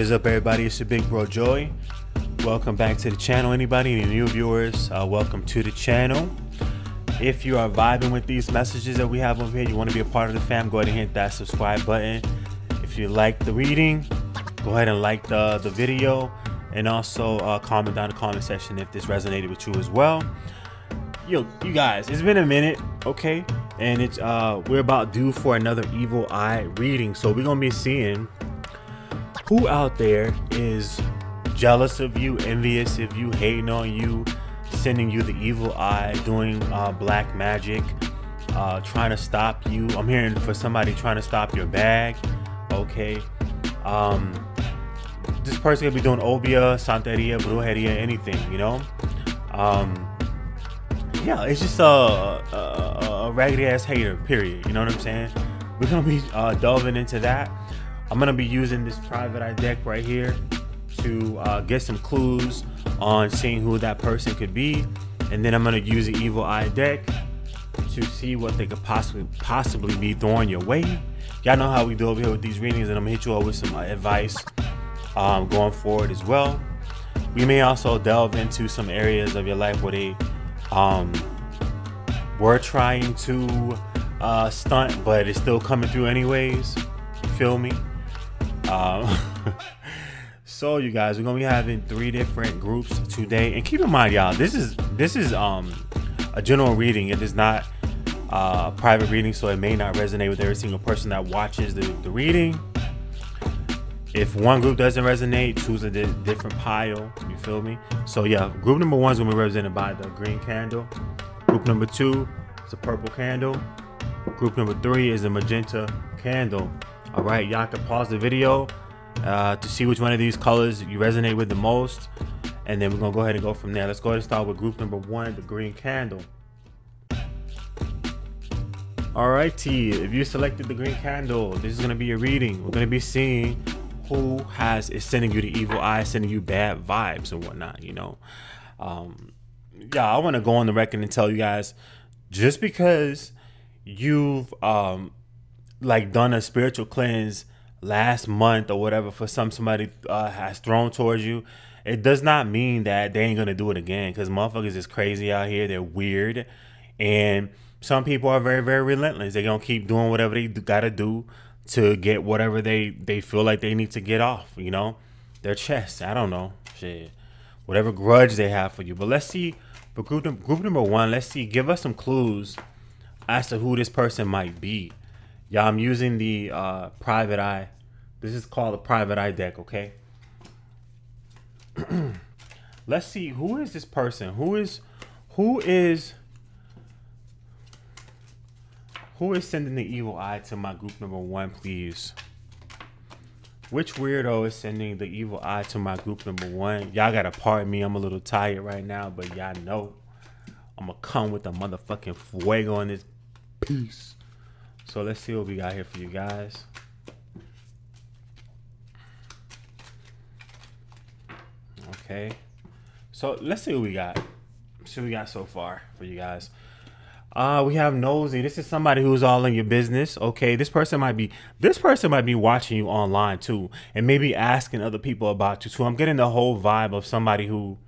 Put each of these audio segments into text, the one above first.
Is up, everybody? It's your big bro Joey. Welcome back to the channel. Anybody, any new viewers, uh, welcome to the channel. If you are vibing with these messages that we have over here, you want to be a part of the fam, go ahead and hit that subscribe button. If you like the reading, go ahead and like the, the video and also uh, comment down in the comment section if this resonated with you as well. Yo, you guys, it's been a minute, okay? And it's uh we're about due for another evil eye reading. So we're gonna be seeing who out there is jealous of you, envious of you, hating on you, sending you the evil eye, doing uh, black magic, uh, trying to stop you. I'm hearing for somebody trying to stop your bag. Okay. Um, this person could be doing obeah, santeria, brujeria, anything, you know. Um, yeah, it's just a, a, a raggedy ass hater. Period. You know what I'm saying? We're gonna be uh, delving into that. I'm gonna be using this private eye deck right here to uh, get some clues on seeing who that person could be, and then I'm gonna use the evil eye deck to see what they could possibly possibly be throwing your way. Y'all know how we do over here with these readings, and I'm gonna hit you all with some uh, advice um, going forward as well. We may also delve into some areas of your life where they um, were trying to uh, stunt, but it's still coming through anyways. You feel me? Um, so you guys, we're gonna be having three different groups today, and keep in mind, y'all, this is this is um a general reading. It is not uh, a private reading, so it may not resonate with every single person that watches the, the reading. If one group doesn't resonate, choose a di different pile. You feel me? So yeah, group number one is gonna be represented by the green candle. Group number two is a purple candle. Group number three is a magenta candle. All right, y'all can pause the video uh, to see which one of these colors you resonate with the most. And then we're gonna go ahead and go from there. Let's go ahead and start with group number one, the green candle. Alrighty, if you selected the green candle, this is gonna be a reading. We're gonna be seeing who has is sending you the evil eye, sending you bad vibes and whatnot, you know. Um, yeah, I want to go on the record and tell you guys, just because you've um, like done a spiritual cleanse last month or whatever for some somebody uh, has thrown towards you, it does not mean that they ain't gonna do it again. Cause motherfuckers is crazy out here. They're weird, and some people are very very relentless. They're gonna keep doing whatever they gotta do to get whatever they they feel like they need to get off. You know, their chest. I don't know, shit, whatever grudge they have for you. But let's see. But group group number one, let's see. Give us some clues as to who this person might be. Yeah, I'm using the uh, private eye. This is called a private eye deck. Okay. let's see who is this person. Who is who is who is sending the evil eye to my group number one, please? Which weirdo is sending the evil eye to my group number one? Y'all gotta pardon me. I'm a little tired right now, but y'all know I'm gonna come with the motherfucking fuego in this piece. So let's see what we got here for you guys. Okay. So let's see what we got. See what we got so far for you guys. Uh, we have nosy. This is somebody who's all in your business. Okay, this person might be this person might be watching you online too, and maybe asking other people about you too. I'm getting the whole vibe of somebody who,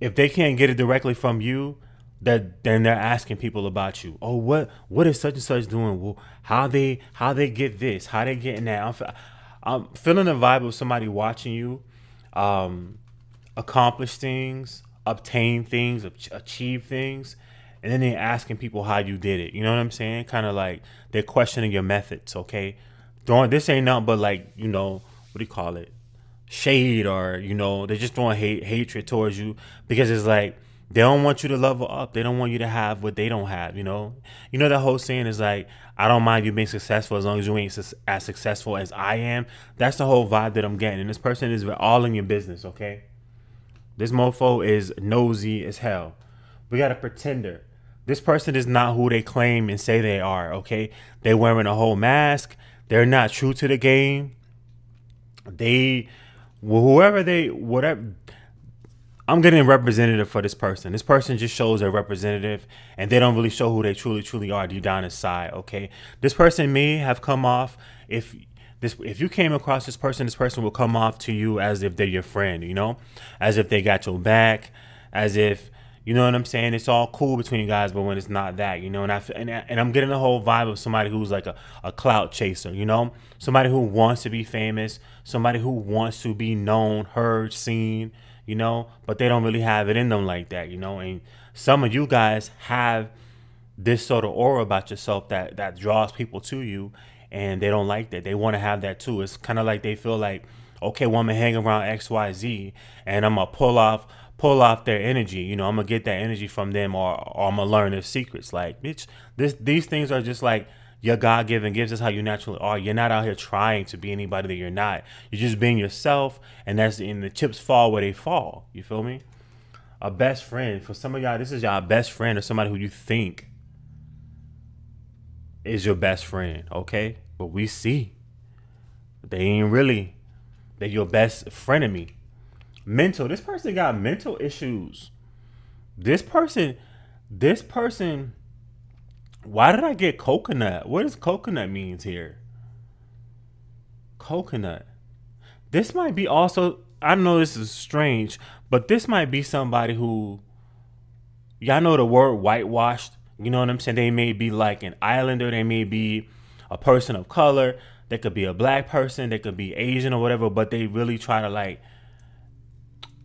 if they can't get it directly from you, that then they're asking people about you. Oh, what what is such and such doing? Well, how they how they get this? How they getting that? I'm, I'm feeling the vibe of somebody watching you, um, accomplish things, obtain things, achieve things and then they're asking people how you did it. You know what I'm saying? Kind of like they're questioning your methods. Okay, throwing this ain't nothing but like you know what do you call it? Shade or you know they're just throwing hate hatred towards you because it's like they don't want you to level up. They don't want you to have what they don't have. You know, you know that whole saying is like I don't mind you being successful as long as you ain't as successful as I am. That's the whole vibe that I'm getting. And this person is all in your business. Okay, this mofo is nosy as hell. We got a pretender this person is not who they claim and say they are, okay? They're wearing a whole mask. They're not true to the game. They, whoever they, whatever. I'm getting a representative for this person. This person just shows a representative and they don't really show who they truly, truly are deep down inside, okay? This person may have come off, if this if you came across this person, this person will come off to you as if they're your friend, you know, as if they got your back, as if you know what I'm saying? It's all cool between you guys, but when it's not that, you know, and I and, and I'm getting the whole vibe of somebody who's like a, a clout chaser, you know, somebody who wants to be famous, somebody who wants to be known, heard, seen, you know, but they don't really have it in them like that, you know, and some of you guys have this sort of aura about yourself that that draws people to you, and they don't like that. They want to have that too. It's kind of like they feel like, okay, well, I'm gonna hang around X, Y, Z, and I'm gonna pull off pull off their energy. You know, I'm gonna get that energy from them, or, or I'm gonna learn their secrets. Like, bitch, this these things are just like your God given gifts. Is how you naturally are. You're not out here trying to be anybody that you're not. You're just being yourself, and that's in the chips fall where they fall. You feel me? A best friend for some of y'all. This is y'all best friend or somebody who you think is your best friend. Okay, but we see they ain't really. They're your best frenemy mental. This person got mental issues. This person, this person. Why did I get coconut? What does coconut means here? Coconut. This might be also. I know this is strange, but this might be somebody who. Y'all know the word whitewashed. You know what I'm saying? They may be like an islander. They may be a person of color. They could be a black person. They could be Asian or whatever. But they really try to like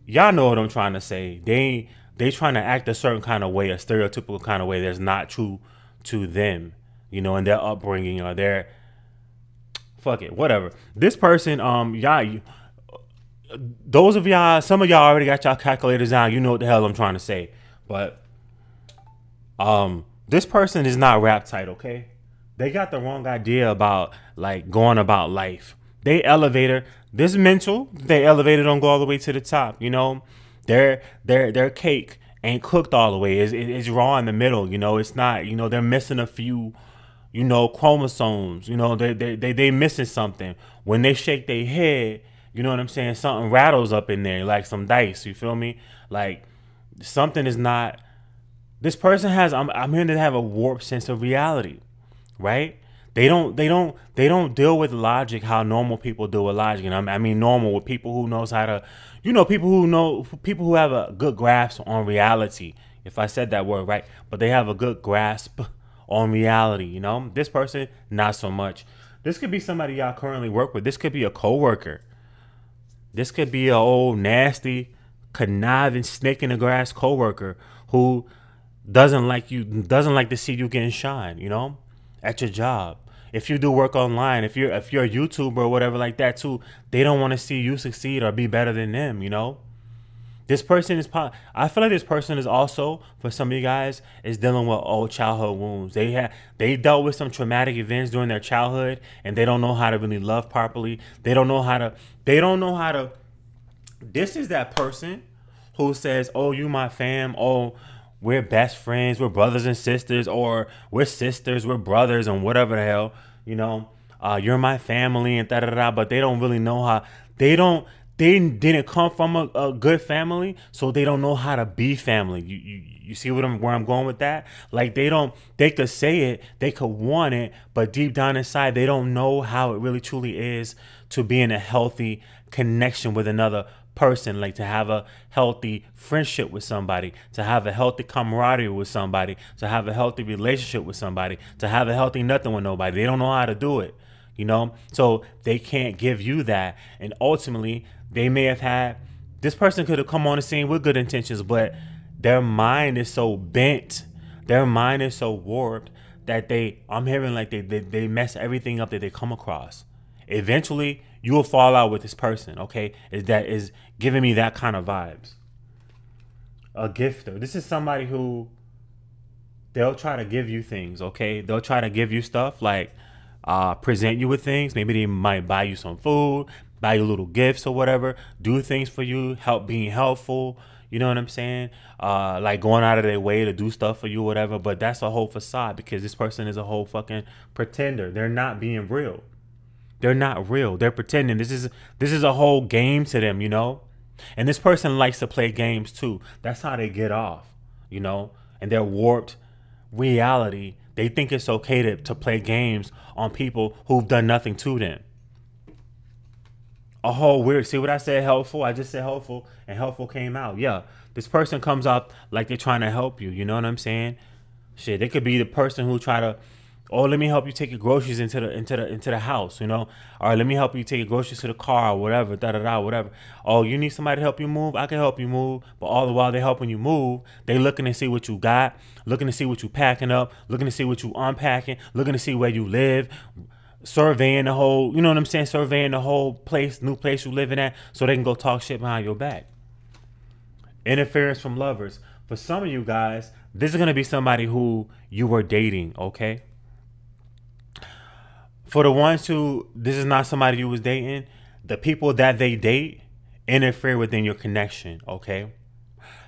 y'all know what I'm trying to say. They they trying to act a certain kind of way, a stereotypical kind of way that's not true to them, you know, and their upbringing or their fuck it, whatever. This person, um, y'all, you, those of y'all, some of y'all already got y'all calculators out. You know what the hell I'm trying to say, but um, this person is not rap tight, okay? They got the wrong idea about like going about life. They elevator this mental, they elevated don't go all the way to the top. You know, their their their cake ain't cooked all the way. It's, it's raw in the middle. You know, it's not. You know, they're missing a few. You know, chromosomes. You know, they they they they missing something. When they shake their head, you know what I'm saying? Something rattles up in there, like some dice. You feel me? Like something is not. This person has. I'm I'm here to have a warped sense of reality, right? They don't they don't they don't deal with logic how normal people deal with logic. And I mean normal with people who knows how to you know people who know people who have a good grasp on reality. If I said that word right, but they have a good grasp on reality, you know? This person not so much. This could be somebody y'all currently work with. This could be a coworker. This could be a old nasty conniving snake in the grass coworker who doesn't like you doesn't like to see you getting shine, you know, at your job if you do work online, if you're if you're a YouTuber or whatever like that too, they don't want to see you succeed or be better than them, you know? This person is I feel like this person is also for some of you guys is dealing with old childhood wounds. They had they dealt with some traumatic events during their childhood and they don't know how to really love properly. They don't know how to they don't know how to this is that person who says, "Oh, you my fam. Oh, we're best friends, we're brothers and sisters, or we're sisters, we're brothers, and whatever the hell, you know, uh, you're my family and da da da. But they don't really know how. They don't. They didn't come from a, a good family, so they don't know how to be family. You, you you see what I'm where I'm going with that? Like they don't. They could say it, they could want it, but deep down inside, they don't know how it really truly is to be in a healthy connection with another person, like to have a healthy friendship with somebody, to have a healthy camaraderie with somebody, to have a healthy relationship with somebody, to have a healthy nothing with nobody. They don't know how to do it, you know? So they can't give you that. And ultimately, they may have had this person could have come on the scene with good intentions, but their mind is so bent, their mind is so warped that they I'm hearing like they, they, they mess everything up that they come across. Eventually, you will fall out with this person, okay? Is that is giving me that kind of vibes. A gift though. This is somebody who they'll try to give you things, okay? They'll try to give you stuff like uh, present you with things. Maybe they might buy you some food, buy you little gifts or whatever, do things for you, help being helpful. You know what I'm saying? Uh, like going out of their way to do stuff for you, whatever. But that's a whole facade because this person is a whole fucking pretender. They're not being real. They're not real. They're pretending. This is this is a whole game to them, you know? And this person likes to play games too. That's how they get off, you know? And their warped reality, they think it's okay to, to play games on people who've done nothing to them. a whole weird. See what I said? Helpful. I just said helpful, and helpful came out. Yeah, this person comes up like they're trying to help you. You know what I'm saying? Shit, they could be the person who try to, oh, let me help you take your groceries into the into the into the house. You know, or let me help you take your groceries to the car or whatever. Da da da. Whatever. Oh, you need somebody to help you move? I can help you move. But all the while they're helping you move, they looking to see what you got, looking to see what you packing up, looking to see what you unpacking, looking to see where you live surveying the whole, you know what I'm saying, surveying the whole place, new place you living at, so they can go talk shit behind your back. Interference from lovers. For some of you guys, this is gonna be somebody who you were dating, okay? For the ones who this is not somebody you was dating, the people that they date interfere within your connection, okay?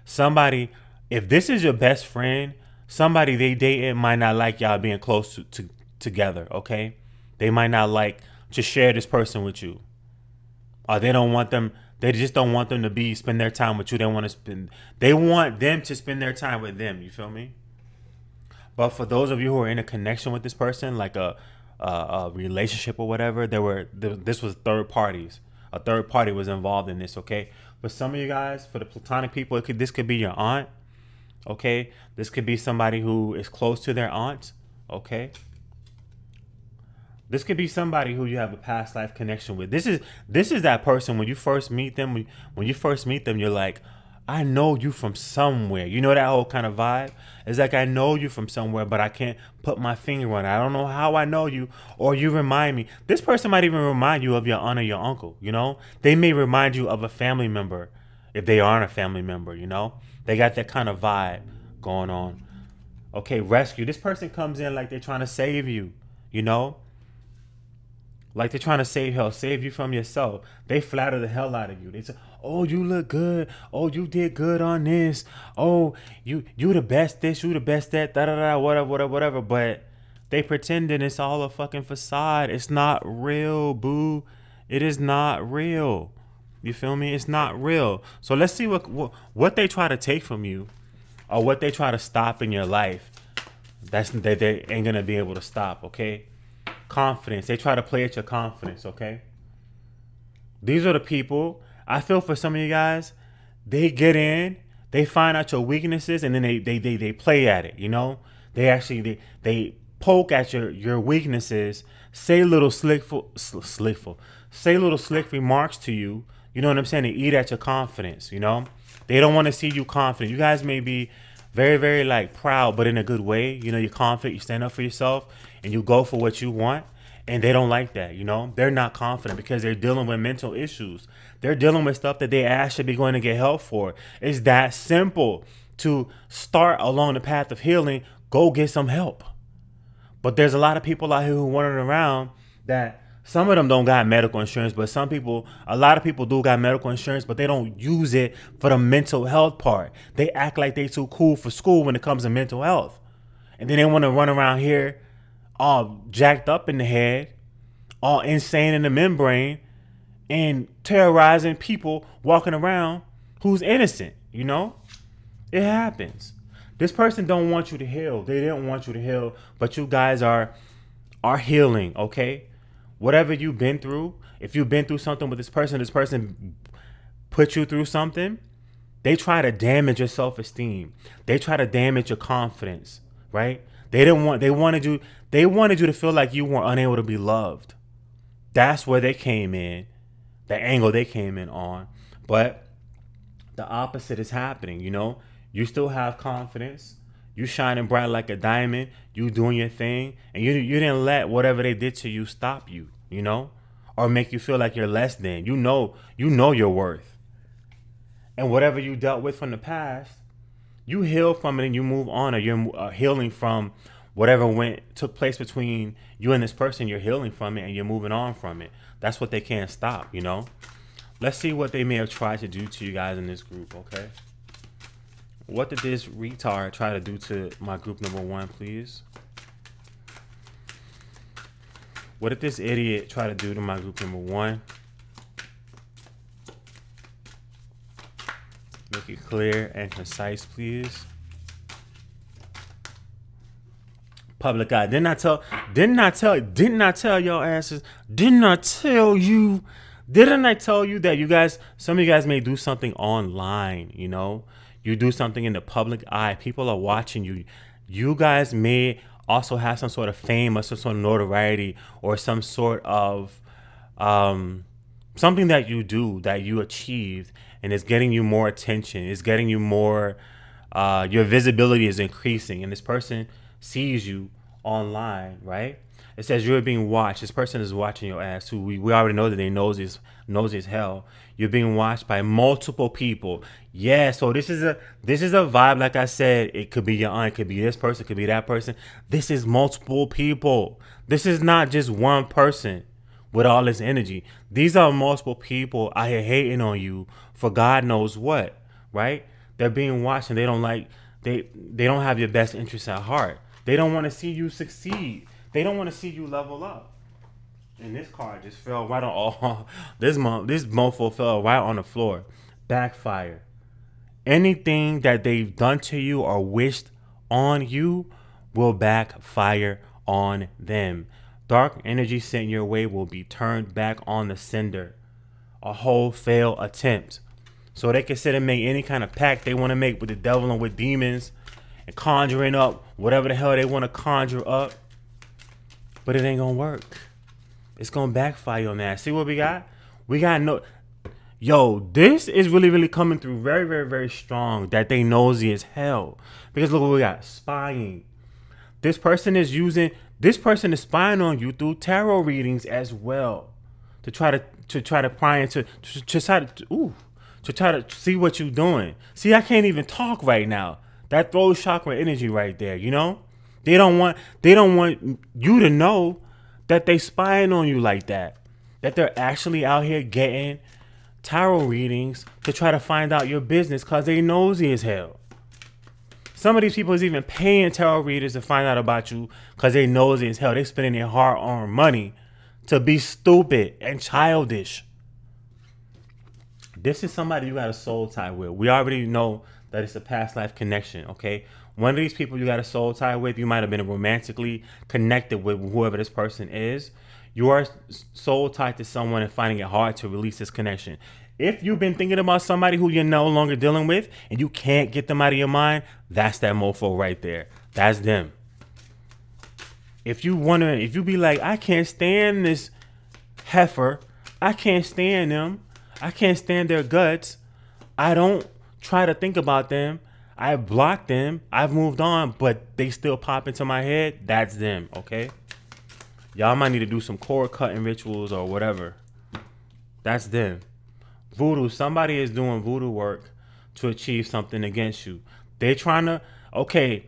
Somebody, if this is your best friend, somebody they dating might not like y'all being close to, to together, okay? They might not like to share this person with you. Or they don't want them they just don't want them to be spend their time with you. They want to spend they want them to spend their time with them, you feel me? But for those of you who are in a connection with this person, like a a, a relationship or whatever, there were this was third parties. A third party was involved in this, okay? For some of you guys, for the platonic people, could this could be your aunt, okay? This could be somebody who is close to their aunt, okay? This could be somebody who you have a past life connection with. This is this is that person when you first meet them. When you first meet them, you're like, I know you from somewhere. You know that whole kind of vibe. It's like I know you from somewhere, but I can't put my finger on it. I don't know how I know you, or you remind me. This person might even remind you of your aunt or your uncle. You know, they may remind you of a family member if they aren't a family member. You know, they got that kind of vibe going on. Okay, rescue. This person comes in like they're trying to save you. You know, like they're trying to save hell, save you from yourself. They flatter the hell out of you. They say, "Oh, you look good. Oh, you did good on this. Oh, you you the best this, you the best that, da da da, whatever, whatever, whatever." But they pretending it's all a fucking facade. It's not real, boo. It is not real. You feel me? It's not real. So let's see what what, what they try to take from you, or what they try to stop in your life. That's that they ain't gonna be able to stop. Okay confidence. They try to play at your confidence, okay? These are the people. I feel for some of you guys, they get in, they find out your weaknesses, and then they they they, they play at it, you know? They actually they, they poke at your your weaknesses, say little slickful slickful, say little slick remarks to you. You know what I'm saying? They eat at your confidence, you know? They don't want to see you confident. You guys may be very, very like proud, but in a good way. You know, you're confident, you stand up for yourself, and you go for what you want. And they don't like that, you know? They're not confident because they're dealing with mental issues. They're dealing with stuff that they actually be going to get help for. It's that simple to start along the path of healing, go get some help. But there's a lot of people out here who running around that some of them don't got medical insurance, but some people, a lot of people do got medical insurance, but they don't use it for the mental health part. They act like they too cool for school when it comes to mental health. And then they want to run around here all jacked up in the head, all insane in the membrane, and terrorizing people walking around who's innocent, you know? It happens. This person don't want you to heal. They didn't want you to heal, but you guys are are healing, okay? whatever you've been through, if you've been through something with this person, this person put you through something, they try to damage your self-esteem. They try to damage your confidence, right? They didn't want they wanted you they wanted you to feel like you were unable to be loved. That's where they came in. The angle they came in on. But the opposite is happening, you know? You still have confidence you shining bright like a diamond, you doing your thing, and you you didn't let whatever they did to you stop you, you know, or make you feel like you're less than. You know, you know your worth. And whatever you dealt with from the past, you heal from it and you move on, or you're uh, healing from whatever went took place between you and this person. You're healing from it and you're moving on from it. That's what they can't stop, you know. Let's see what they may have tried to do to you guys in this group, okay? What did this retard try to do to my group number one, please? What did this idiot try to do to my group number one? Make it clear and concise, please. Public eye. Didn't I tell? Didn't I tell? Didn't I tell your asses? Didn't I tell you Didn't I tell you that you guys, some of you guys may do something online, you know? You do something in the public eye, people are watching you. You guys may also have some sort of fame or some sort of notoriety or some sort of um, something that you do that you achieved and it's getting you more attention, it's getting you more, uh, your visibility is increasing, and this person sees you online, right? It says you're being watched. This person is watching your ass. Who we, we already know that they knows is knows as hell. You're being watched by multiple people. Yeah, so this is a this is a vibe. Like I said, it could be your aunt, it could be this person, it could be that person. This is multiple people. This is not just one person with all this energy. These are multiple people out here hating on you for God knows what, right? They're being watched and they don't like they they don't have your best interests at heart. They don't want to see you succeed. They don't want to see you level up. And this card just fell right on all this mo this mofo fell right on the floor. Backfire. Anything that they've done to you or wished on you will backfire on them. Dark energy sent your way will be turned back on the sender. A whole failed attempt. So they can sit and make any kind of pact they want to make with the devil and with demons and conjuring up whatever the hell they want to conjure up. But it ain't gonna work. It's gonna backfire on that. See what we got? We got no Yo, this is really, really coming through very, very, very strong that they nosy as hell. Because look what we got. Spying. This person is using this person is spying on you through tarot readings as well. To try to to try to pry into to, to try to ooh to try to see what you're doing. See, I can't even talk right now. That throat chakra energy right there, you know? They don't want they don't want you to know that they spying on you like that. That they're actually out here getting tarot readings to try to find out your business because they nosy as hell. Some of these people is even paying tarot readers to find out about you because they nosy as hell. They spending their hard-earned money to be stupid and childish. This is somebody you got a soul tie with. We already know that it's a past life connection, okay? One of these people you got a soul tie with, you might have been romantically connected with whoever this person is. You are soul tied to someone and finding it hard to release this connection. If you've been thinking about somebody who you're no longer dealing with and you can't get them out of your mind, that's that mofo right there. That's them. If you wondering, if you be like, I can't stand this heifer, I can't stand them, I can't stand their guts. I don't try to think about them. I've blocked them. I've moved on, but they still pop into my head. That's them, okay? Y'all might need to do some cord cutting rituals or whatever. That's them. Voodoo, somebody is doing voodoo work to achieve something against you. They're trying to, okay,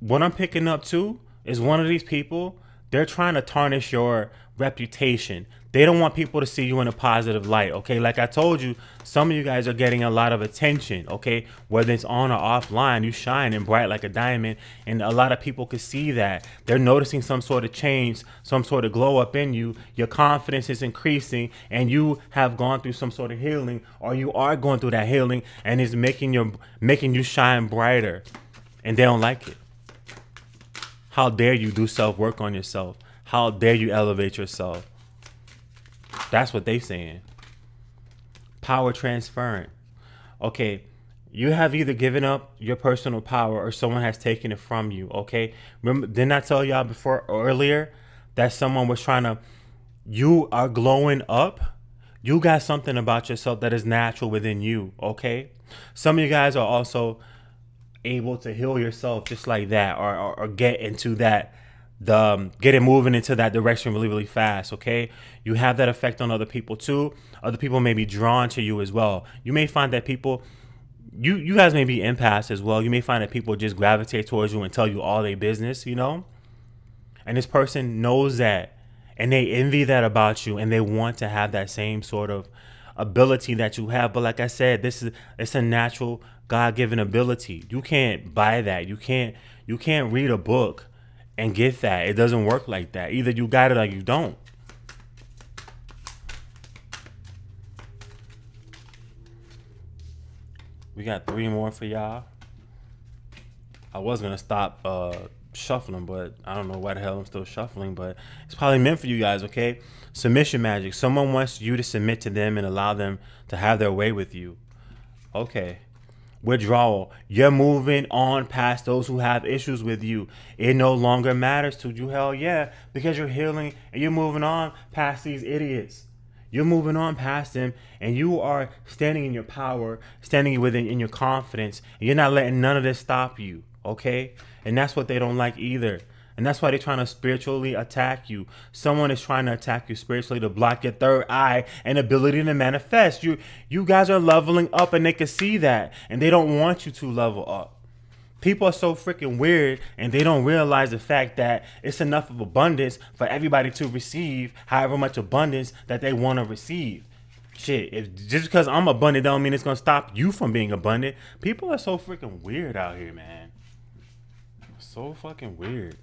what I'm picking up too is one of these people, they're trying to tarnish your reputation. They don't want people to see you in a positive light, okay? Like I told you, some of you guys are getting a lot of attention, okay? Whether it's on or offline, you shine and bright like a diamond, and a lot of people can see that. They're noticing some sort of change, some sort of glow up in you. Your confidence is increasing, and you have gone through some sort of healing, or you are going through that healing, and it's making your making you shine brighter, and they don't like it. How dare you do self work on yourself? How dare you elevate yourself? That's what they saying. Power transferent. Okay, you have either given up your personal power or someone has taken it from you. Okay, remember? Didn't I tell y'all before earlier that someone was trying to? You are glowing up. You got something about yourself that is natural within you. Okay, some of you guys are also able to heal yourself just like that, or or, or get into that the um, getting moving into that direction really really fast okay? You have that effect on other people too. Other people may be drawn to you as well. You may find that people you you guys may be empaths as well. You may find that people just gravitate towards you and tell you all their business you know? And this person knows that and they envy that about you and they want to have that same sort of ability that you have. But like i said this is it's a natural god-given ability. You can't buy that. You can't you can't read a book and get that. It doesn't work like that. Either you got it or you don't. We got three more for y'all. I was gonna stop uh, shuffling, but I don't know why the hell I'm still shuffling, but it's probably meant for you guys, okay? Submission magic. Someone wants you to submit to them and allow them to have their way with you. Okay. Withdrawal. You're moving on past those who have issues with you. It no longer matters to you. Hell yeah. Because you're healing and you're moving on past these idiots. You're moving on past them and you are standing in your power, standing within in your confidence. And you're not letting none of this stop you. Okay? And that's what they don't like either. And that's why they're trying to spiritually attack you. Someone is trying to attack you spiritually to block your third eye and ability to manifest. You you guys are leveling up and they can see that. And they don't want you to level up. People are so freaking weird and they don't realize the fact that it's enough of abundance for everybody to receive however much abundance that they want to receive. Shit, if just because I'm abundant don't mean it's gonna stop you from being abundant. People are so freaking weird out here, man. So fucking weird.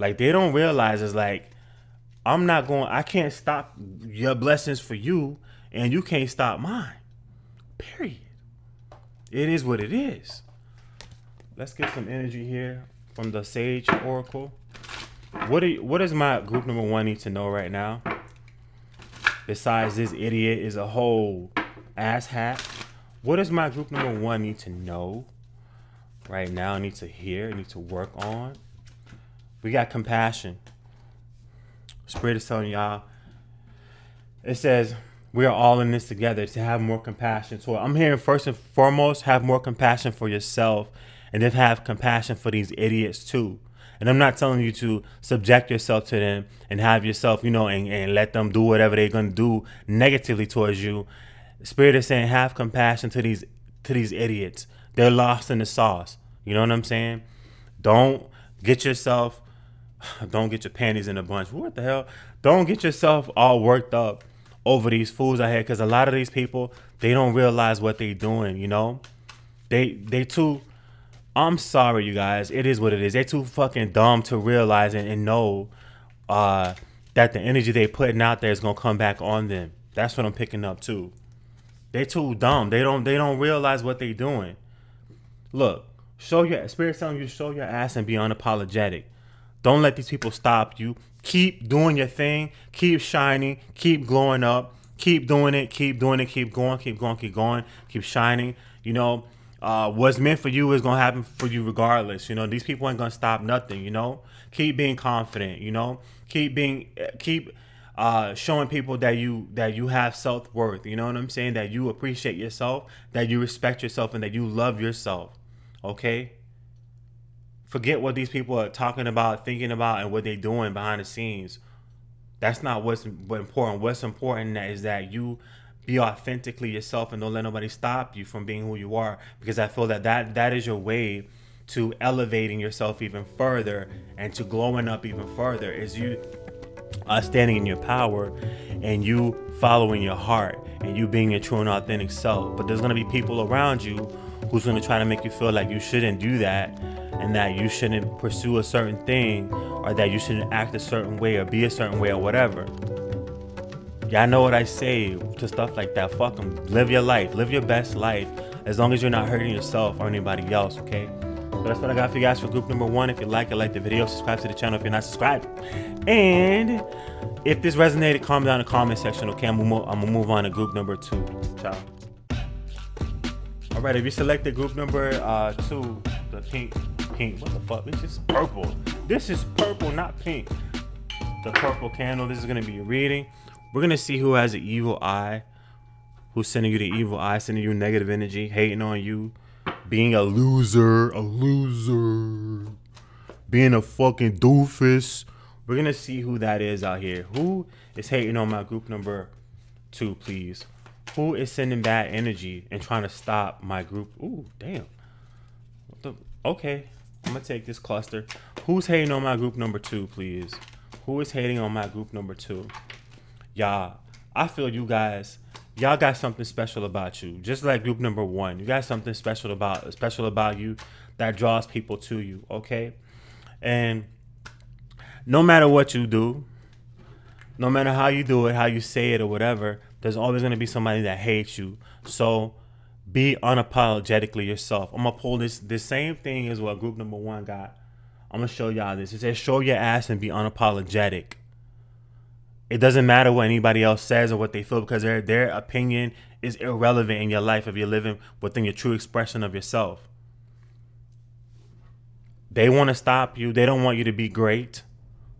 Like they don't realize it's like I'm not going I can't stop your blessings for you and you can't stop mine. Period. It is what it is. Let's get some energy here from the Sage Oracle. What do what does my group number 1 need to know right now? Besides this idiot is a whole ass hat. What does my group number 1 need to know right now? Need to hear, need to work on? We got compassion. Spirit is telling y'all. It says we are all in this together to have more compassion. So I'm hearing first and foremost, have more compassion for yourself and then have compassion for these idiots too. And I'm not telling you to subject yourself to them and have yourself, you know, and, and let them do whatever they're gonna do negatively towards you. Spirit is saying have compassion to these to these idiots. They're lost in the sauce. You know what I'm saying? Don't get yourself don't get your panties in a bunch. What the hell? Don't get yourself all worked up over these fools out here because a lot of these people they don't realize what they're doing. You know, they they too. I'm sorry, you guys. It is what it is. They're too fucking dumb to realize and, and know uh, that the energy they putting out there is gonna come back on them. That's what I'm picking up too. They too dumb. They don't they don't realize what they're doing. Look, show your spirit telling you show your ass and be unapologetic. Don't let these people stop you. Keep doing your thing. Keep shining. Keep glowing up. Keep doing it. Keep doing it. Keep going. Keep going. Keep going. Keep shining. You know, uh, what's meant for you is gonna happen for you regardless. You know, these people ain't gonna stop nothing. You know, keep being confident. You know, keep being keep uh, showing people that you that you have self worth. You know what I'm saying? That you appreciate yourself, that you respect yourself, and that you love yourself. Okay forget what these people are talking about, thinking about, and what they're doing behind the scenes. That's not what's important. What's important is that you be authentically yourself and don't let nobody stop you from being who you are. Because I feel that that, that is your way to elevating yourself even further and to glowing up even further. Is you uh, standing in your power and you following your heart and you being your true and authentic self. But there's gonna be people around you who's gonna try to make you feel like you shouldn't do that and that you shouldn't pursue a certain thing or that you shouldn't act a certain way or be a certain way or whatever. Y'all know what I say to stuff like that. Fuck them. Live your life. Live your best life as long as you're not hurting yourself or anybody else, okay? But that's what I got for you guys for group number one. If you like it, like the video, subscribe to the channel if you're not subscribed. And if this resonated, comment down in the comment section, okay? I'm gonna, I'm gonna move on to group number two. Ciao. All right, if you selected group number uh, two, the pink pink. What the fuck? This is purple. This is purple, not pink. The purple candle. This is gonna be a reading. We're gonna see who has an evil eye. Who's sending you the evil eye, sending you negative energy, hating on you, being a loser, a loser, being a fucking doofus. We're gonna see who that is out here. Who is hating on my group number two, please? Who is sending bad energy and trying to stop my group? Ooh, damn. The? Okay, I'm gonna take this cluster. Who's hating on my group number two, please? Who is hating on my group number two? Y'all, I feel you guys, y'all got something special about you. Just like group number one, you got something special about special about you that draws people to you. Okay, and no matter what you do, no matter how you do it, how you say it, or whatever, there's always gonna be somebody that hates you. So be unapologetically yourself. I'm gonna pull this the same thing as what group number one got. I'm gonna show y'all this. It says show your ass and be unapologetic. It doesn't matter what anybody else says or what they feel because their their opinion is irrelevant in your life if you're living within your true expression of yourself. They want to stop you. They don't want you to be great,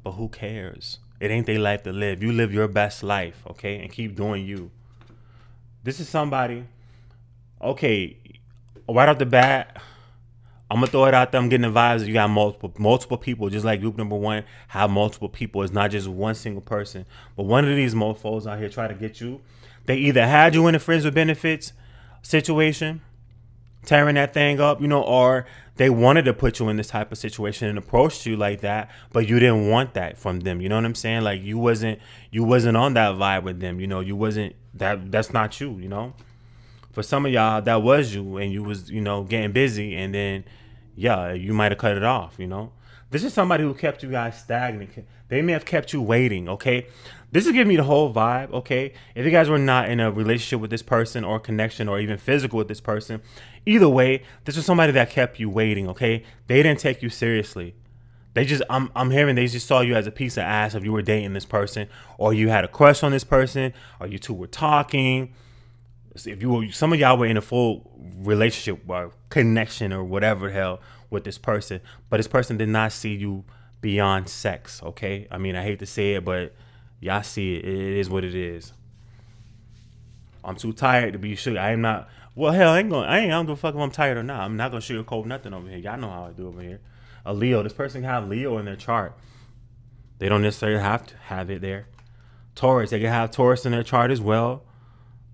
but who cares? It ain't their life to live. You live your best life, okay, and keep doing you. This is somebody. Okay, right off the bat, I'm gonna throw it out there. I'm getting the vibes. You got multiple multiple people, just like group number one have multiple people. It's not just one single person. But one of these mofo's out here try to get you. They either had you in a friends with benefits situation, tearing that thing up, you know, or they wanted to put you in this type of situation and approached you like that, but you didn't want that from them. You know what I'm saying? Like you wasn't you wasn't on that vibe with them. You know, you wasn't that that's not you. You know for some of y'all that was you and you was you know getting busy and then yeah you might have cut it off you know this is somebody who kept you guys stagnant they may have kept you waiting okay this is giving me the whole vibe okay? If you guys were not in a relationship with this person or connection or even physical with this person either way this was somebody that kept you waiting okay? They didn't take you seriously. They just I'm I'm hearing they just saw you as a piece of ass if you were dating this person or you had a crush on this person or you two were talking. If you were some of y'all were in a full relationship or connection or whatever the hell with this person, but this person did not see you beyond sex. Okay, I mean I hate to say it, but y'all see it. It is what it is. I'm too tired to be sure. I am not. Well, hell, I ain't gonna. I ain't. I don't give a fuck if I'm tired or not. I'm not gonna sugarcoat nothing over here. Y'all know how I do over here. A Leo. This person have Leo in their chart. They don't necessarily have to have it there. Taurus. They can have Taurus in their chart as well.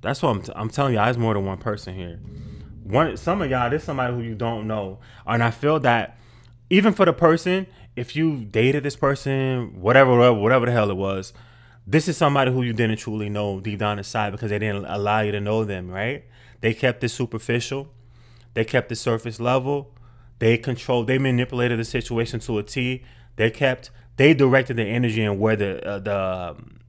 That's what I'm, t- I'm telling y'all. There's more than one person here. One, some of y'all, there's somebody who you don't know, and I feel that even for the person, if you dated this person, whatever, whatever, whatever the hell it was, this is somebody who you didn't truly know deep down inside because they didn't allow you to know them, right? They kept it superficial. They kept it surface level. They controlled. They manipulated the situation to a T. They kept. They directed the energy and where the uh, the um,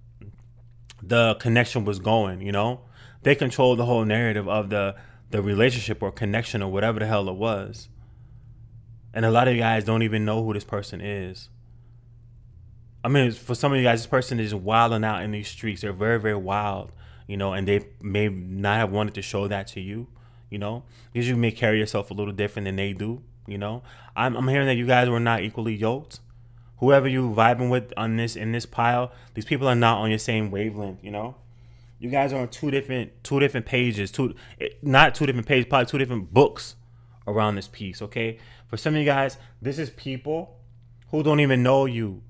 the connection was going. You know, they controlled the whole narrative of the the relationship or connection or whatever the hell it was. And a lot of you guys don't even know who this person is. I mean, for some of you guys, this person is wilding out in these streets. They're very, very wild, you know, and they may not have wanted to show that to you, you know, because you may carry yourself a little different than they do, you know. I'm, I'm hearing that you guys were not equally yoked. Whoever you vibing with on this in this pile, these people are not on your same wavelength, you know. You guys are on two different two different pages, two eh, not two different pages, probably two different books around this piece. Okay, for some of you guys, this is people who don't even know you.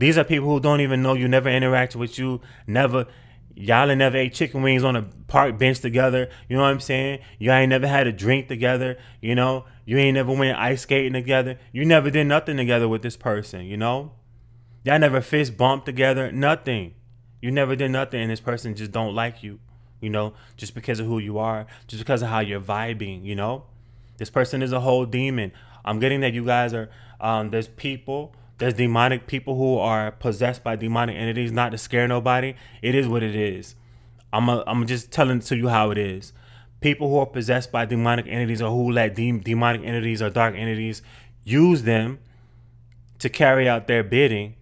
These are people who don't even know you, never interacted with you, never y'all ain't never ate chicken wings on a park bench together. You know what I'm saying? You ain't never had a drink together. You know, you ain't never went ice skating together. You never did nothing together with this person. You know, y'all never fist bumped together. Nothing. You never did nothing, and this person just don't like you. You know, just because of who you are, just because of how you're vibing. You know, this person is a whole demon. I'm getting that you guys are. Um, there's people. There's demonic people who are possessed by demonic entities, not to scare nobody. It is what it is. I'm a, I'm just telling to you how it is. People who are possessed by demonic entities or who let de- demonic entities or dark entities use them to carry out their bidding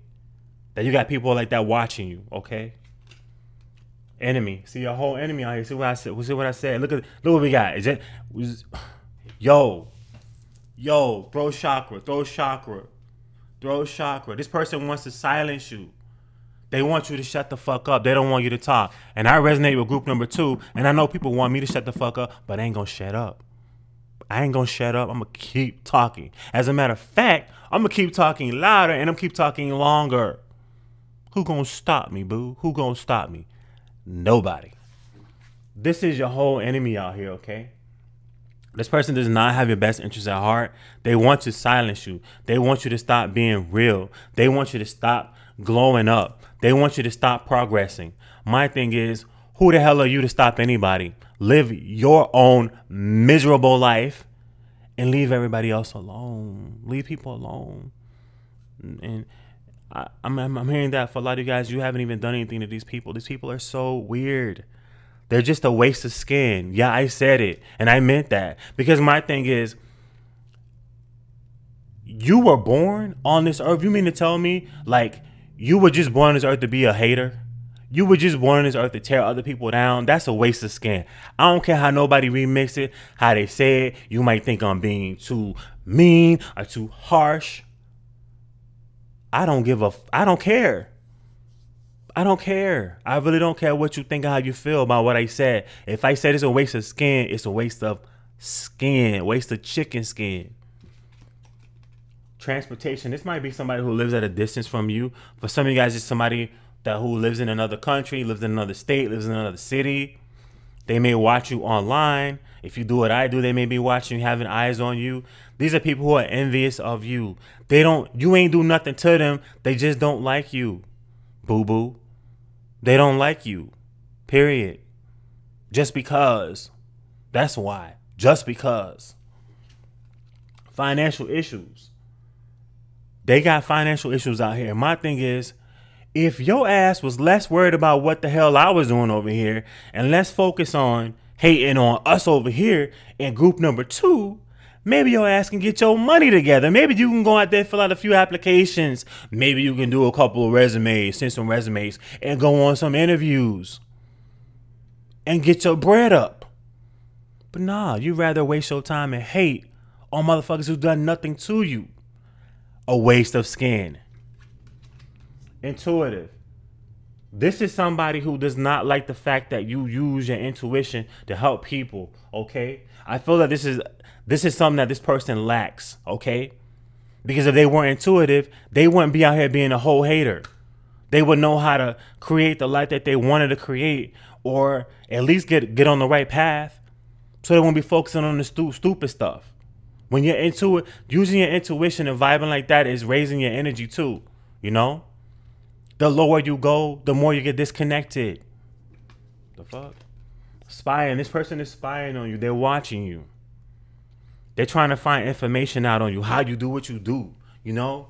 that you got people like that watching you, okay? Enemy. See your whole enemy out here. See what I said. See what I said. Look at look what we got. Is it was yo. Yo, throat chakra, throat chakra, throat chakra. This person wants to silence you. They want you to shut the fuck up. They don't want you to talk. And I resonate with group number two. And I know people want me to shut the fuck up, but I ain't gonna shut up. I ain't gonna shut up. I'm gonna keep talking. As a matter of fact, I'm gonna keep talking louder and I'm keep talking longer. Who gonna stop me, boo? Who gonna stop me? Nobody. This is your whole enemy out here, okay? This person does not have your best interest at heart. They want to silence you. They want you to stop being real. They want you to stop glowing up. They want you to stop progressing. My thing is, who the hell are you to stop anybody? Live your own miserable life and leave everybody else alone. Leave people alone. And I, am I'm, I'm hearing that for a lot of you guys, you haven't even done anything to these people. These people are so weird. They're just a waste of skin. Yeah, I said it, and I meant that because my thing is, you were born on this earth. You mean to tell me like you were just born on this earth to be a hater? You were just born on this earth to tear other people down. That's a waste of skin. I don't care how nobody remix it, how they say it. You might think I'm being too mean or too harsh. I don't give a. I don't care. I don't care. I really don't care what you think or how you feel about what I said. If I said it's a waste of skin, it's a waste of skin, waste of chicken skin. Transportation. This might be somebody who lives at a distance from you. For some of you guys, it's somebody that who lives in another country, lives in another state, lives in another city. They may watch you online. If you do what I do, they may be watching, having eyes on you. These are people who are envious of you. They don't, you ain't do nothing to them. They just don't like you. Boo boo. They don't like you. Period. Just because. That's why. Just because. Financial issues. They got financial issues out here. My thing is, if your ass was less worried about what the hell I was doing over here and less focused on hating on us over here in group number two, maybe your ass can get your money together. Maybe you can go out there, fill out a few applications. Maybe you can do a couple of resumes, send some resumes, and go on some interviews and get your bread up. But nah, you'd rather waste your time and hate on motherfuckers who've done nothing to you. A waste of skin. Intuitive. This is somebody who does not like the fact that you use your intuition to help people, okay? I feel that this is this is something that this person lacks, okay? Because if they weren't intuitive, they wouldn't be out here being a whole hater. They would know how to create the life that they wanted to create or at least get get on the right path so they won't be focusing on the stu- stupid stuff. When you're into it, using your intuition and vibing like that is raising your energy too, you know? The lower you go, the more you get disconnected. The fuck? Spying. This person is spying on you. They're watching you. They're trying to find information out on you. How you do what you do. You know?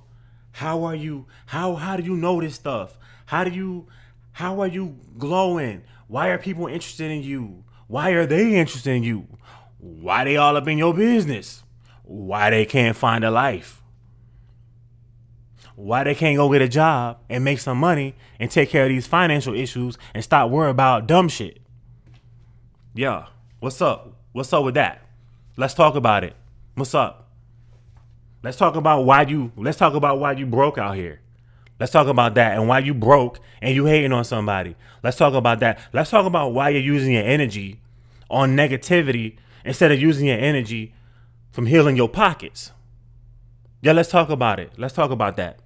How are you? How how do you know this stuff? How do you how are you glowing? Why are people interested in you? Why are they interested in you? Why they all up in your business? Why they can't find a life? why they can't go get a job and make some money and take care of these financial issues and stop worrying about dumb shit. Yeah. What's up? What's up with that? Let's talk about it. What's up? Let's talk about why you let's talk about why you broke out here. Let's talk about that and why you broke and you hating on somebody. Let's talk about that. Let's talk about why you're using your energy on negativity instead of using your energy from healing your pockets. Yeah, let's talk about it. Let's talk about that.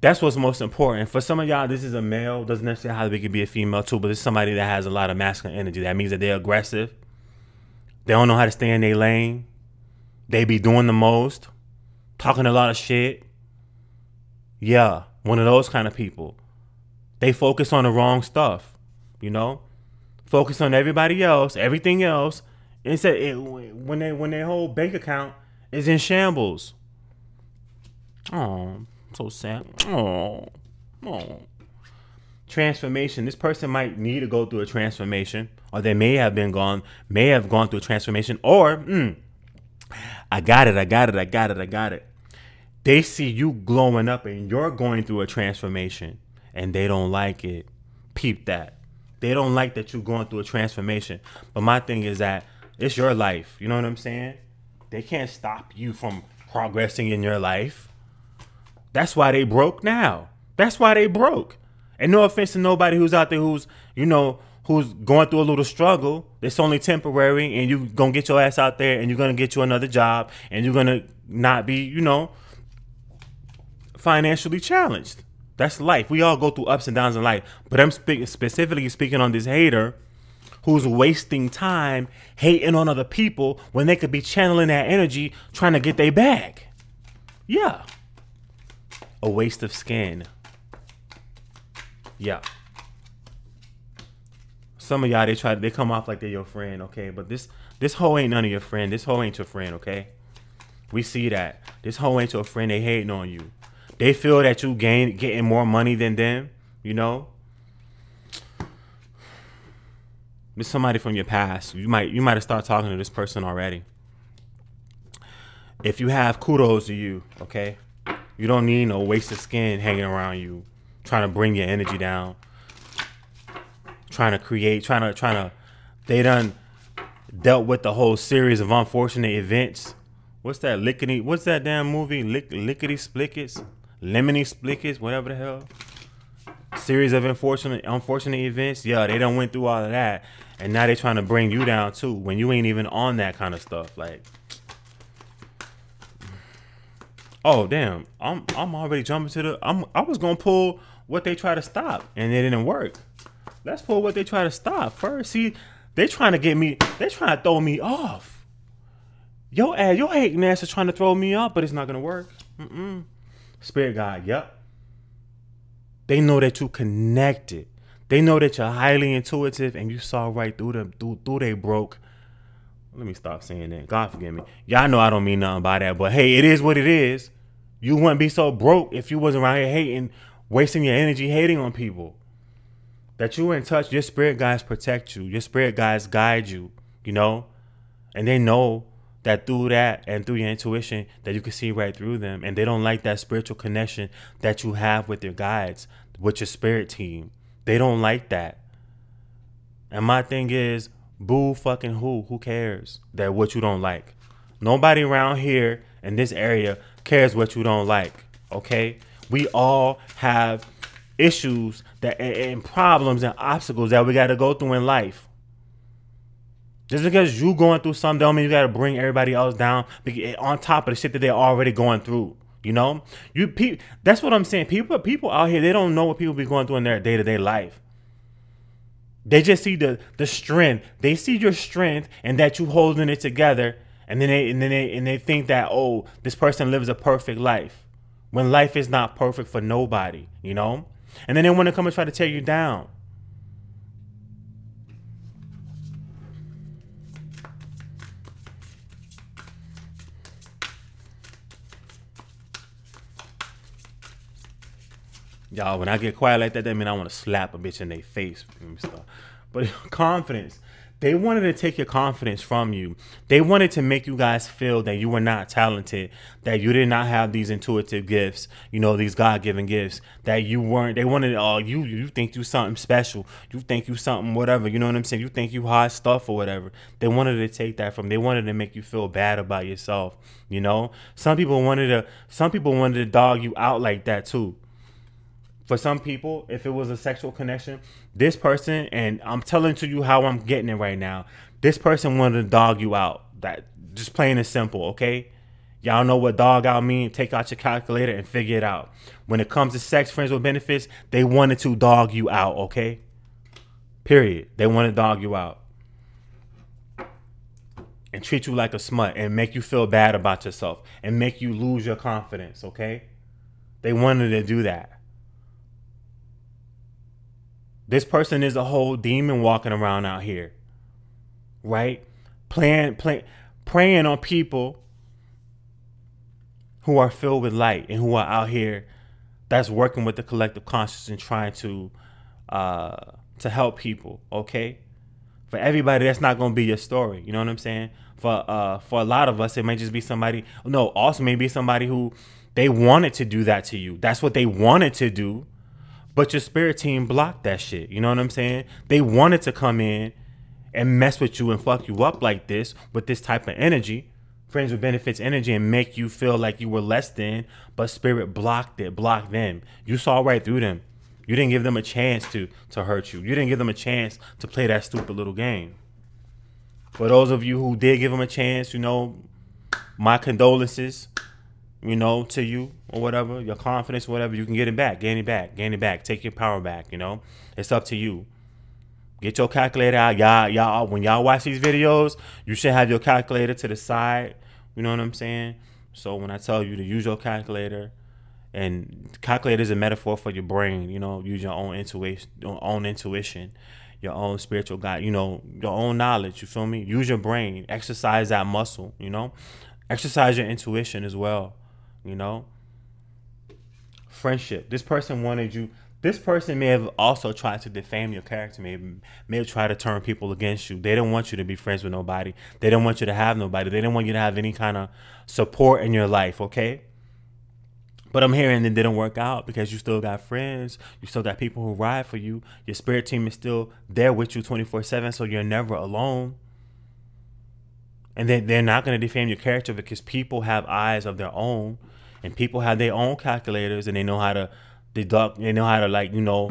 That's what's most important. For some of y'all, this is a male. Doesn't necessarily have to be, be a female too, but it's somebody that has a lot of masculine energy. That means that they're aggressive. They don't know how to stay in their lane. They be doing the most, talking a lot of shit. Yeah, one of those kind of people. They focus on the wrong stuff, you know? Focus on everybody else, everything else. Instead, it, when they when their whole bank account is in shambles. Oh, so sad. Oh, oh. Transformation. This person might need to go through a transformation, or they may have been gone, may have gone through a transformation, or mm, I got it, I got it, I got it, I got it. They see you glowing up and you're going through a transformation, and they don't like it. Peep that. They don't like that you're going through a transformation. But my thing is that it's your life. You know what I'm saying? They can't stop you from progressing in your life. That's why they broke now. That's why they broke. And no offense to nobody who's out there who's, you know, who's going through a little struggle. It's only temporary and you're gonna get your ass out there and you're gonna get you another job and you're gonna not be, you know, financially challenged. That's life. We all go through ups and downs in life. But I'm spe- specifically speaking on this hater who's wasting time hating on other people when they could be channeling that energy trying to get their bag. Yeah a waste of skin. Yeah. Some of y'all they try they come off like they're your friend, okay? But this this hoe ain't none of your friend. This hoe ain't your friend, okay? We see that. This hoe ain't your friend. They hating on you. They feel that you gain getting more money than them, you know? This somebody from your past. You might you might have started talking to this person already. if you have kudos to you, okay? You don't need no wasted skin hanging around you, trying to bring your energy down, trying to create, trying to, trying to. They done dealt with the whole series of unfortunate events. What's that lickety? What's that damn movie? Lick, lickety splickets, lemony splickets, whatever the hell. Series of unfortunate, unfortunate events. Yeah, they done went through all of that, and now they trying to bring you down too when you ain't even on that kind of stuff. Like, oh damn, I'm I'm already jumping to the. I'm I was gonna pull what they try to stop, and it didn't work. Let's pull what they try to stop first. See, they trying to get me. They trying to throw me off. Yo, ass, your hating ass is trying to throw me off, but it's not gonna work. Mm-mm. Spirit God, yep. They know that you connected. They know that you're highly intuitive, and you saw right through them. Through, through they broke. Let me stop saying that. God forgive me. Y'all know I don't mean nothing by that, but hey, it is what it is. You wouldn't be so broke if you wasn't around here hating, wasting your energy hating on people. That you in touch, your spirit guides protect you. Your spirit guides guide you, you know? And they know that through that and through your intuition that you can see right through them. And they don't like that spiritual connection that you have with your guides, with your spirit team. They don't like that. And my thing is, boo fucking who? Who cares that what you don't like? Nobody around here in this area cares what you don't like. Okay? We all have issues that and problems and obstacles that we got to go through in life. Just because you going through something don't mean you got to bring everybody else down on top of the shit that they're already going through. You know, you pe- That's what I'm saying. People, people out here, they don't know what people be going through in their day to day life. They just see the the strength. They see your strength and that you holding it together, and then they and then they and they think that oh, this person lives a perfect life, when life is not perfect for nobody. You know. And then they want to come and try to tear you down. Y'all, when I get quiet like that, that mean I want to slap a bitch in their face. But confidence, they wanted to take your confidence from you. They wanted to make you guys feel that you were not talented, that you did not have these intuitive gifts, you know, these God-given gifts, that you weren't. They wanted, oh, you you think you something special, you think you something whatever, you know what I'm saying? You think you hot stuff or whatever. They wanted to take that from. They wanted to make you feel bad about yourself, you know. Some people wanted to. Some people wanted to dog you out like that too for some people, if it was a sexual connection, this person, and I'm telling to you how I'm getting it right now, this person wanted to dog you out. That just plain and simple, okay? Y'all know what dog out mean? Take out your calculator and figure it out. When it comes to sex, friends with benefits, they wanted to dog you out, okay? Period. They want to dog you out. And treat you like a smut and make you feel bad about yourself and make you lose your confidence, okay? They wanted to do that. This person is a whole demon walking around out here, right? Playing, play, preying on people who are filled with light and who are out here that's working with the collective consciousness and trying to uh, to help people. Okay, for everybody, that's not going to be your story. You know what I'm saying? For uh, for a lot of us, it may just be somebody. No, also maybe somebody who they wanted to do that to you. That's what they wanted to do but your spirit team blocked that shit. You know what I'm saying? They wanted to come in and mess with you and fuck you up like this with this type of energy, friends with benefits energy, and make you feel like you were less than, but spirit blocked it, blocked them. You saw right through them. You didn't give them a chance to to hurt you. You didn't give them a chance to play that stupid little game. For those of you who did give them a chance, you know, my condolences you know, to you or whatever, your confidence, whatever, you can get it back, gain it back, gain it back, take your power back, you know. It's up to you. Get your calculator out. Y'all, y'all, when y'all watch these videos, you should have your calculator to the side. You know what I'm saying? So when I tell you to use your calculator, and calculator is a metaphor for your brain, you know, use your own intuition, your own intuition, your own spiritual guide, you know, your own knowledge, you feel me? Use your brain, exercise that muscle, you know? Exercise your intuition as well you know? Friendship. This person wanted you this person may have also tried to defame your character, may may have tried to turn people against you. They didn't want you to be friends with nobody. They didn't want you to have nobody. They didn't want you to have any kind of support in your life, okay? But I'm hearing it didn't work out because you still got friends. You still got people who ride for you. Your spirit team is still there with you 24 7, so you're never alone. And they, they're not going to defame your character because people have eyes of their own and people have their own calculators and they know how to deduct, they know how to, like, you know,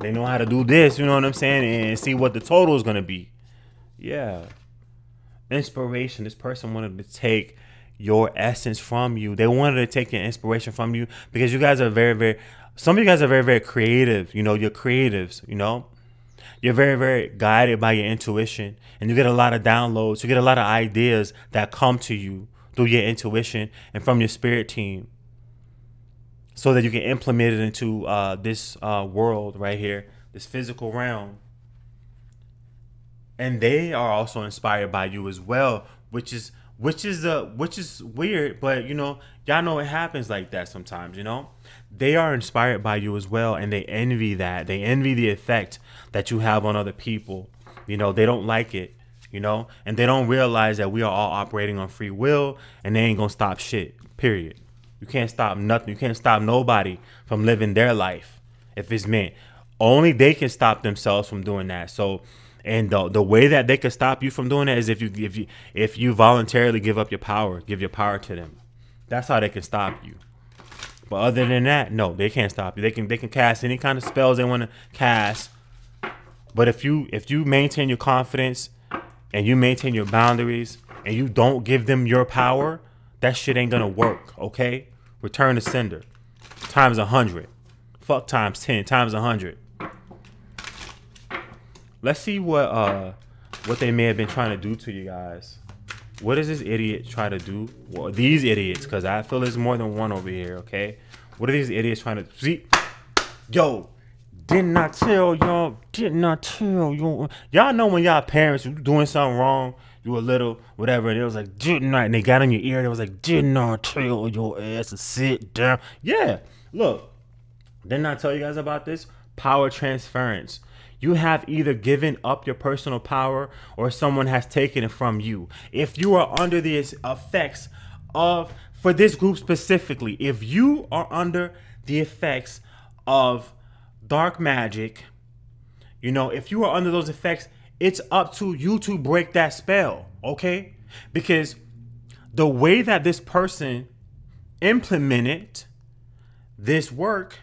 they know how to do this, you know what I'm saying? And see what the total is going to be. Yeah. Inspiration. This person wanted to take your essence from you. They wanted to take your inspiration from you because you guys are very, very, some of you guys are very, very creative. You know, you're creatives, you know? You're very, very guided by your intuition and you get a lot of downloads. You get a lot of ideas that come to you through your intuition and from your spirit team so that you can implement it into uh, this uh, world right here, this physical realm. And they are also inspired by you as well, which is which is uh which is weird but you know y'all know it happens like that sometimes you know? They are inspired by you as well and they envy that. They envy the effect that you have on other people. You know they don't like it you know and they don't realize that we are all operating on free will and they ain't gonna stop shit period you can't stop nothing you can't stop nobody from living their life if it's meant only they can stop themselves from doing that so and the the way that they can stop you from doing that is if you if you if you voluntarily give up your power, give your power to them. That's how they can stop you. But other than that, no, they can't stop you. They can they can cast any kind of spells they want to cast. But if you if you maintain your confidence and you maintain your boundaries and you don't give them your power, that shit ain't gonna work. Okay, return to sender times a hundred. Fuck times ten times a hundred. Let's see what uh what they may have been trying to do to you guys. What does this idiot try to do? Well, these idiots, because I feel there's more than one over here, okay? What are these idiots trying to see? Yo, did not I tell y'all, did not I tell y'all. Y'all know when y'all parents doing something wrong, you were little, whatever, and it was like, did not, I? and they got in your ear, and it was like, did not I tell your ass to sit down. Yeah, look, didn't I tell you guys about this? Power transference you have either given up your personal power or someone has taken it from you. If you are under the effects of, for this group specifically, if you are under the effects of dark magic, you know, if you are under those effects, it's up to you to break that spell, okay? Because the way that this person implemented this work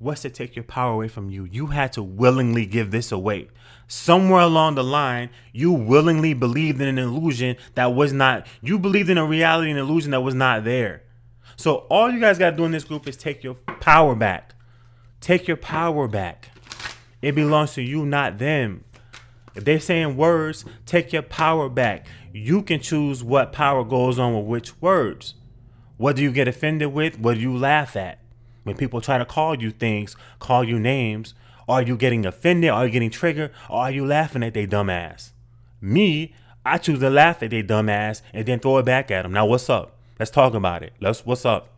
was to take your power away from you. You had to willingly give this away. Somewhere along the line, you willingly believed in an illusion that was not, you believed in a reality and illusion that was not there. So all you guys got to do in this group is take your power back. Take your power back. It belongs to you, not them. If they're saying words, take your power back. You can choose what power goes on with which words. What do you get offended with? What do you laugh at? When people try to call you things, call you names, are you getting offended? Are you getting triggered? Or are you laughing at their dumbass? Me, I choose to laugh at their dumbass and then throw it back at them. Now, what's up? Let's talk about it. Let's. What's up?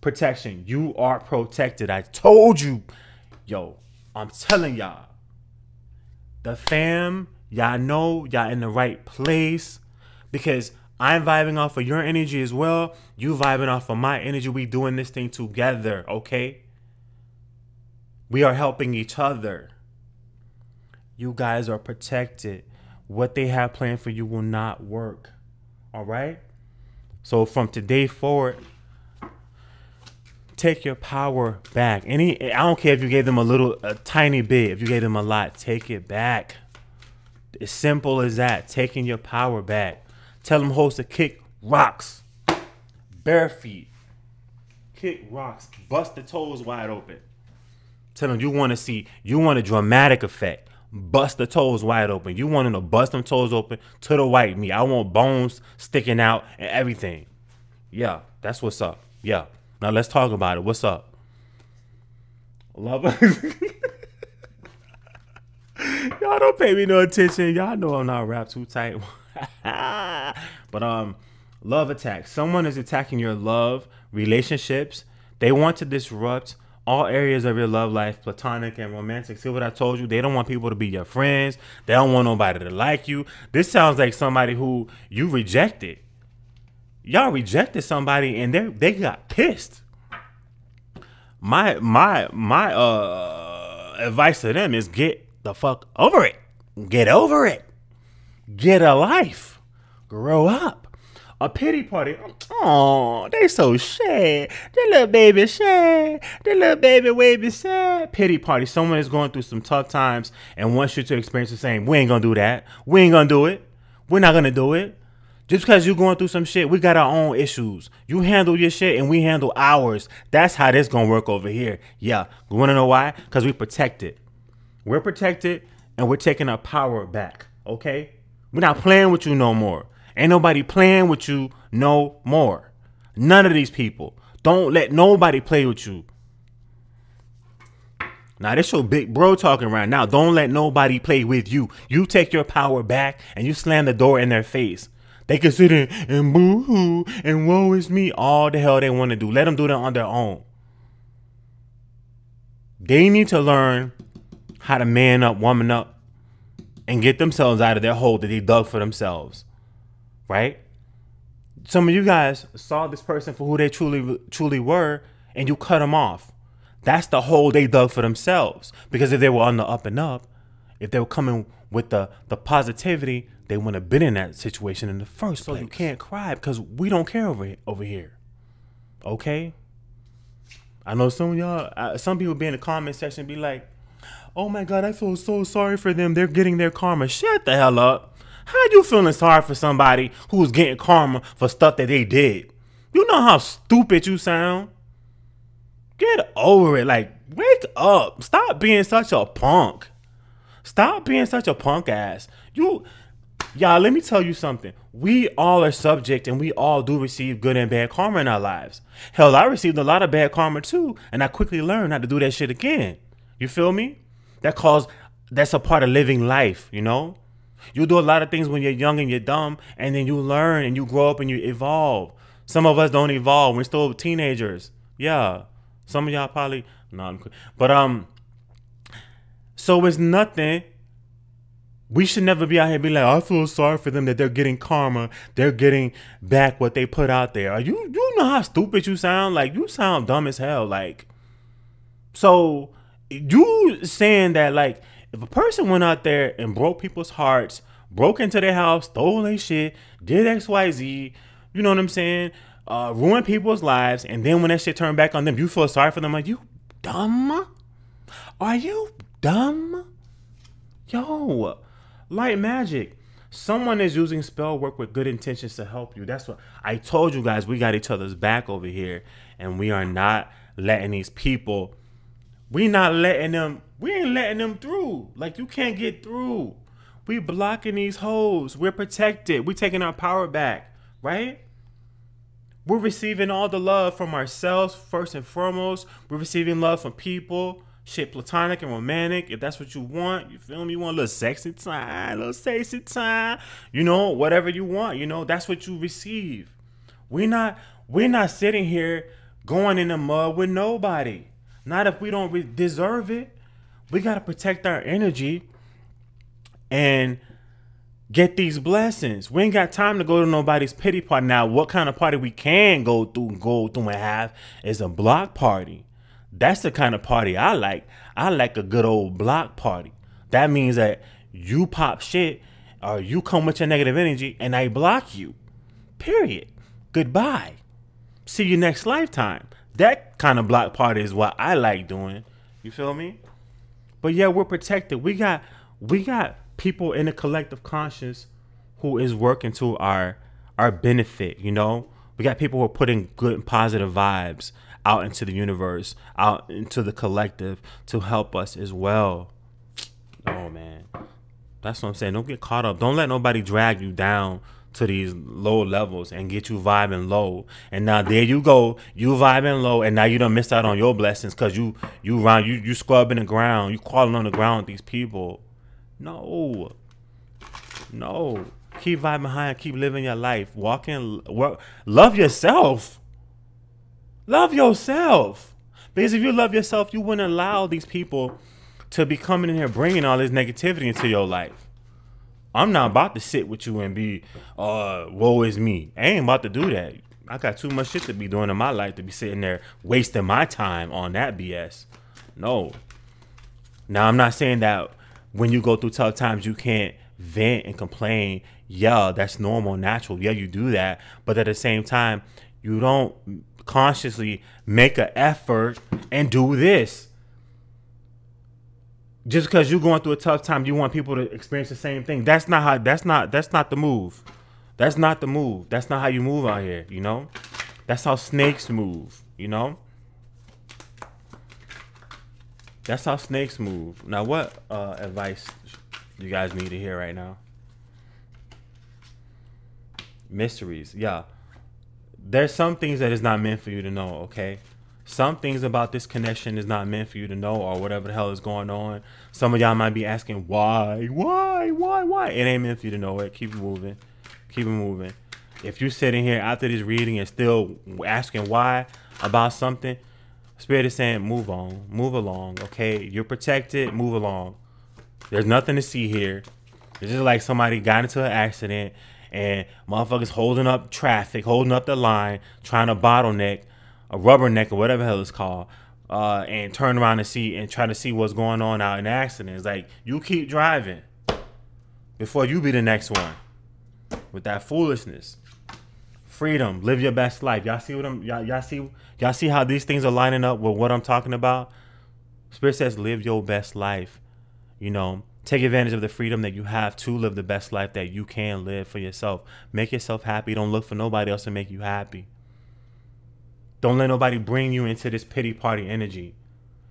Protection. You are protected. I told you. Yo, I'm telling y'all. The fam, y'all know y'all in the right place because I'm vibing off of your energy as well. You vibing off of my energy. We doing this thing together, okay? We are helping each other. You guys are protected. What they have planned for you will not work. All right? So from today forward, take your power back. Any I don't care if you gave them a little a tiny bit, if you gave them a lot, take it back. As simple as that, taking your power back. Tell them hoes to kick rocks. Bare feet. Kick rocks. Bust the toes wide open. Tell them you want to see, you want a dramatic effect. Bust the toes wide open. You want them to bust them toes open to the white meat. I want bones sticking out and everything. Yeah, that's what's up. Yeah. Now let's talk about it. What's up? Love Y'all don't pay me no attention. Y'all know I'm not rap too tight. but um, love attack. Someone is attacking your love relationships. They want to disrupt all areas of your love life, platonic and romantic. See what I told you? They don't want people to be your friends. They don't want nobody to like you. This sounds like somebody who you rejected. Y'all rejected somebody and they they got pissed. My my my uh advice to them is get the fuck over it. Get over it. Get a life. Grow up a pity party. Oh, they so sad. The little baby sad. The little baby baby sad. Pity party. Someone is going through some tough times and wants you to experience the same. We ain't gonna do that. We ain't gonna do it. We're not gonna do it. Just because you're going through some shit, we got our own issues. You handle your shit and we handle ours. That's how this gonna work over here. Yeah. You wanna know why? Because we protected. We're protected and we're taking our power back. Okay? We're not playing with you no more. Ain't nobody playing with you no more. None of these people. Don't let nobody play with you. Now this your big bro talking right now. Don't let nobody play with you. You take your power back and you slam the door in their face. They can sit in and boo hoo and woe is me all the hell they want to do. Let them do that on their own. They need to learn how to man up, woman up, and get themselves out of their hole that they dug for themselves right? Some of you guys saw this person for who they truly truly were, and you cut them off. That's the hole they dug for themselves. Because if they were on the up and up, if they were coming with the the positivity, they wouldn't have been in that situation in the first place. So you can't cry because we don't care over over here. Okay. I know some of y'all, uh, some people be in the comment section be like, "Oh my God, I feel so sorry for them. They're getting their karma." Shut the hell up. How you feeling sorry for somebody who's getting karma for stuff that they did? You know how stupid you sound? Get over it. Like, wake up. Stop being such a punk. Stop being such a punk ass. You y'all, let me tell you something. We all are subject and we all do receive good and bad karma in our lives. Hell, I received a lot of bad karma too, and I quickly learned not to do that shit again. You feel me? That cause that's a part of living life, you know? You do a lot of things when you're young and you're dumb, and then you learn and you grow up and you evolve. Some of us don't evolve. We're still teenagers. Yeah. Some of y'all probably no, I'm, but um. So it's nothing. We should never be out here be like, I feel sorry for them that they're getting karma. They're getting back what they put out there. Are you you know how stupid you sound? Like you sound dumb as hell. Like so you saying that like if a person went out there and broke people's hearts, broke into their house, stole their shit, did XYZ, you know what I'm saying? Uh, ruined people's lives, and then when that shit turned back on them, you feel sorry for them. Like, you dumb? Are you dumb? Yo, light magic. Someone is using spell work with good intentions to help you. That's what I told you guys. We got each other's back over here, and we are not letting these people. We not letting them we ain't letting them through. Like you can't get through. We blocking these holes. We're protected. We taking our power back, right? We're receiving all the love from ourselves first and foremost. We're receiving love from people, shit, platonic and romantic. If that's what you want, you feel me? You want a little sexy time, a little sexy time. You know, whatever you want. You know, that's what you receive. We're not. We're not sitting here going in the mud with nobody. Not if we don't deserve it we got to protect our energy and get these blessings. We ain't got time to go to nobody's pity party. Now, what kind of party we can go through, and go through and have is a block party. That's the kind of party I like. I like a good old block party. That means that you pop shit or you come with your negative energy and I block you. Period. Goodbye. See you next lifetime. That kind of block party is what I like doing. You feel me? But yeah, we're protected. We got we got people in the collective conscious who is working to our our benefit, you know? We got people who are putting good and positive vibes out into the universe, out into the collective to help us as well. Oh man. That's what I'm saying. Don't get caught up. Don't let nobody drag you down to these low levels and get you vibing low. And now there you go, you vibing low, and now you don't miss out on your blessings because you you round you you scrubbing the ground, you crawling on the ground with these people. No, no. Keep vibing high and keep living your life. Walking, work, love yourself. Love yourself. Because if you love yourself, you wouldn't allow these people to be coming in here bringing all this negativity into your life. I'm not about to sit with you and be, uh, woe is me. I ain't about to do that. I got too much shit to be doing in my life to be sitting there wasting my time on that BS. No. Now I'm not saying that when you go through tough times you can't vent and complain. Yeah, that's normal, natural. Yeah, you do that. But at the same time, you don't consciously make an effort and do this just because you're going through a tough time, you want people to experience the same thing. That's not how. That's not. That's not the move. That's not the move. That's not how you move out here. You know. That's how snakes move. You know. That's how snakes move. Now, what uh, advice you guys need to hear right now? Mysteries. Yeah. There's some things that is not meant for you to know. Okay some things about this connection is not meant for you to know or whatever the hell is going on. Some of y'all might be asking why, why, why, why. It ain't meant for you to know it. Keep it moving. Keep it moving. If you're sitting here after this reading and still asking why about something, Spirit is saying move on, move along, okay? You're protected, move along. There's nothing to see here. It's just like somebody got into an accident and motherfuckers holding up traffic, holding up the line, trying to bottleneck a rubberneck or whatever hell it's called, uh, and turn around and see and try to see what's going on out in accidents. like you keep driving before you be the next one with that foolishness. Freedom, live your best life. Y'all see what I'm y'all, y'all see y'all see how these things are lining up with what I'm talking about? Spirit says live your best life. You know, take advantage of the freedom that you have to live the best life that you can live for yourself. Make yourself happy. Don't look for nobody else to make you happy. Don't let nobody bring you into this pity party energy.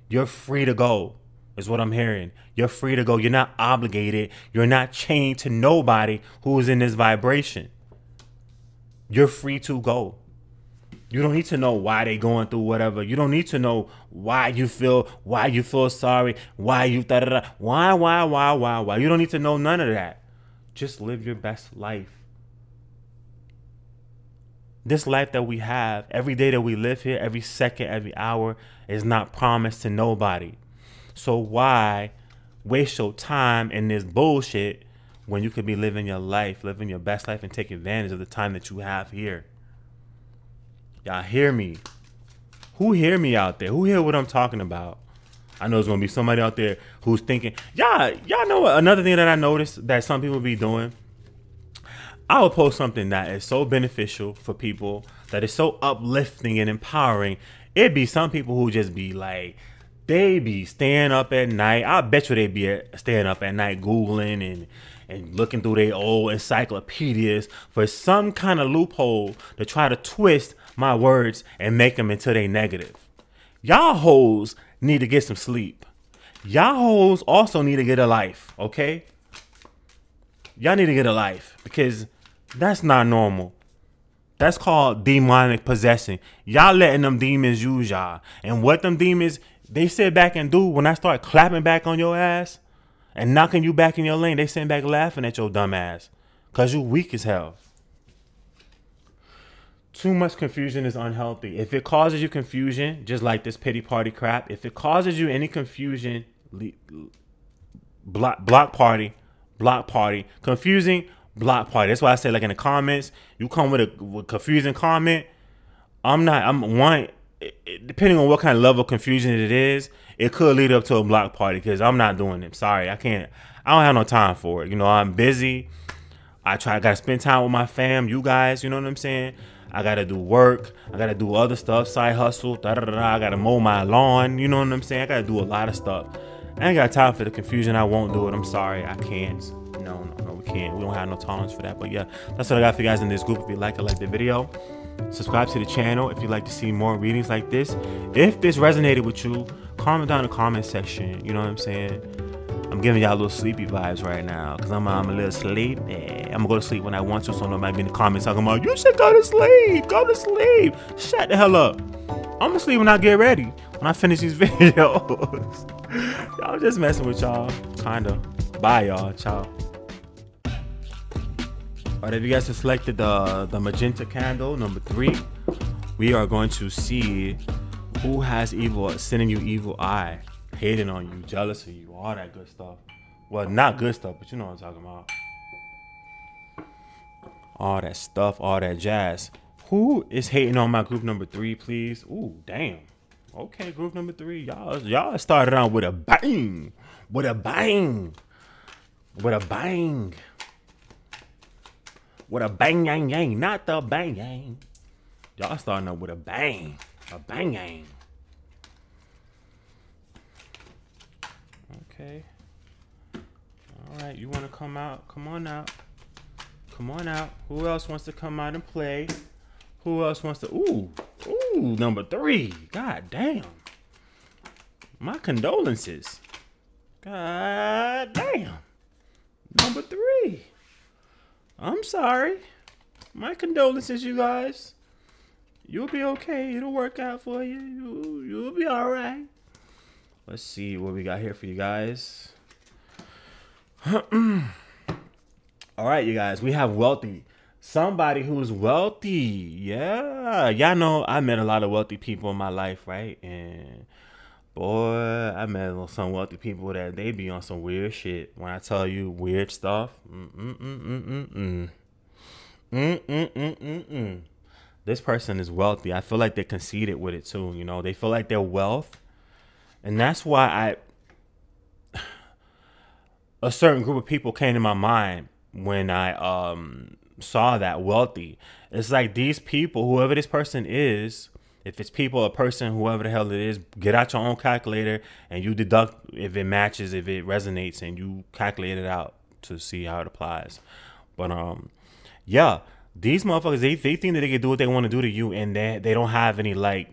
You're free to go, is what I'm hearing. You're free to go. You're not obligated. You're not chained to nobody who is in this vibration. You're free to go. You don't need to know why they going through whatever. You don't need to know why you feel why you feel sorry, why you da da da. Why, why, why, why, why. You don't need to know none of that. Just live your best life this life that we have, every day that we live here, every second, every hour is not promised to nobody. So why waste your time in this bullshit when you could be living your life, living your best life and take advantage of the time that you have here? Y'all hear me? Who hear me out there? Who hear what I'm talking about? I know there's gonna be somebody out there who's thinking, y'all, y'all know another thing that I noticed that some people be doing I will post something that is so beneficial for people, that is so uplifting and empowering. It'd be some people who just be like, they be staying up at night. I bet you they be staying up at night googling and and looking through their old encyclopedias for some kind of loophole to try to twist my words and make them into they negative. Y'all hoes need to get some sleep. Y'all hoes also need to get a life, okay? Y'all need to get a life because that's not normal. That's called demonic possession. Y'all letting them demons use y'all. And what them demons, they sit back and do when I start clapping back on your ass and knocking you back in your lane, they sit back laughing at your dumb ass. Cause you weak as hell. Too much confusion is unhealthy. If it causes you confusion, just like this pity party crap, if it causes you any confusion, block block party, block party, confusing, block party. That's why I say like in the comments, you come with a with confusing comment. I'm not. I'm one. depending on what kind of level of confusion it is, it could lead up to a block party. Because I'm not doing it. Sorry, I can't. I don't have no time for it. You know, I'm busy. I try. I gotta spend time with my fam. You guys. You know what I'm saying. I gotta do work. I gotta do other stuff. Side hustle. Da da da. I gotta mow my lawn. You know what I'm saying. I gotta do a lot of stuff. I ain't got time for the confusion. I won't do it. I'm sorry. I can't. No, no, no, we can't. We don't have no tolerance for that. But yeah, that's what I got for you guys in this group. If you like it, like the video. Subscribe to the channel if you'd like to see more readings like this. If this resonated with you, comment down in the comment section. You know what I'm saying? I'm giving y'all a little sleepy vibes right now because I'm, I'm a little sleepy. I'm gonna go to sleep when I want to, so nobody be in the comments talking about you should go to sleep, go to sleep. Shut the hell up. I'm gonna sleep when I get ready. When I finish these videos. y'all just messing with y'all, kinda. Bye, y'all. Ciao. Alright, if you guys have selected the the magenta candle number three, we are going to see Who has evil, sending you evil eye, hating on you, jealous of you, all that good stuff. Well, not good stuff, but you know what I'm talking about. All that stuff, all that jazz. Who is hating on my group number three, please? Ooh, damn. Okay, group number three. Y'all, y'all started out with a bang. With a bang. With a bang. With a bang yang yang. Not the bang yang. Y'all starting out with a bang. A bang yang. Okay. All right, you want to come out? Come on out. Come on out. Who else wants to come out and play? Who else wants to? Ooh, ooh, number three. God damn. My condolences. God damn. Number three. I'm sorry. My condolences, you guys. You'll be okay. It'll work out for you. you you'll be all right. Let's see what we got here for you guys. all right, you guys. We have wealthy. Somebody who's wealthy. Yeah. Y'all know I met a lot of wealthy people in my life, right? And boy, I met some wealthy people that they be on some weird shit. When I tell you weird stuff. This person is wealthy. I feel like they're conceited with it too. You know, they feel like their wealth. And that's why I a certain group of people came to my mind when I um saw that wealthy. It's like these people, whoever this person is, if it's people, a person, whoever the hell it is, get out your own calculator and you deduct if it matches, if it resonates, and you calculate it out to see how it applies. But um, yeah, these motherfuckers, they, they think that they can do what they want to do to you, and they they don't have any like,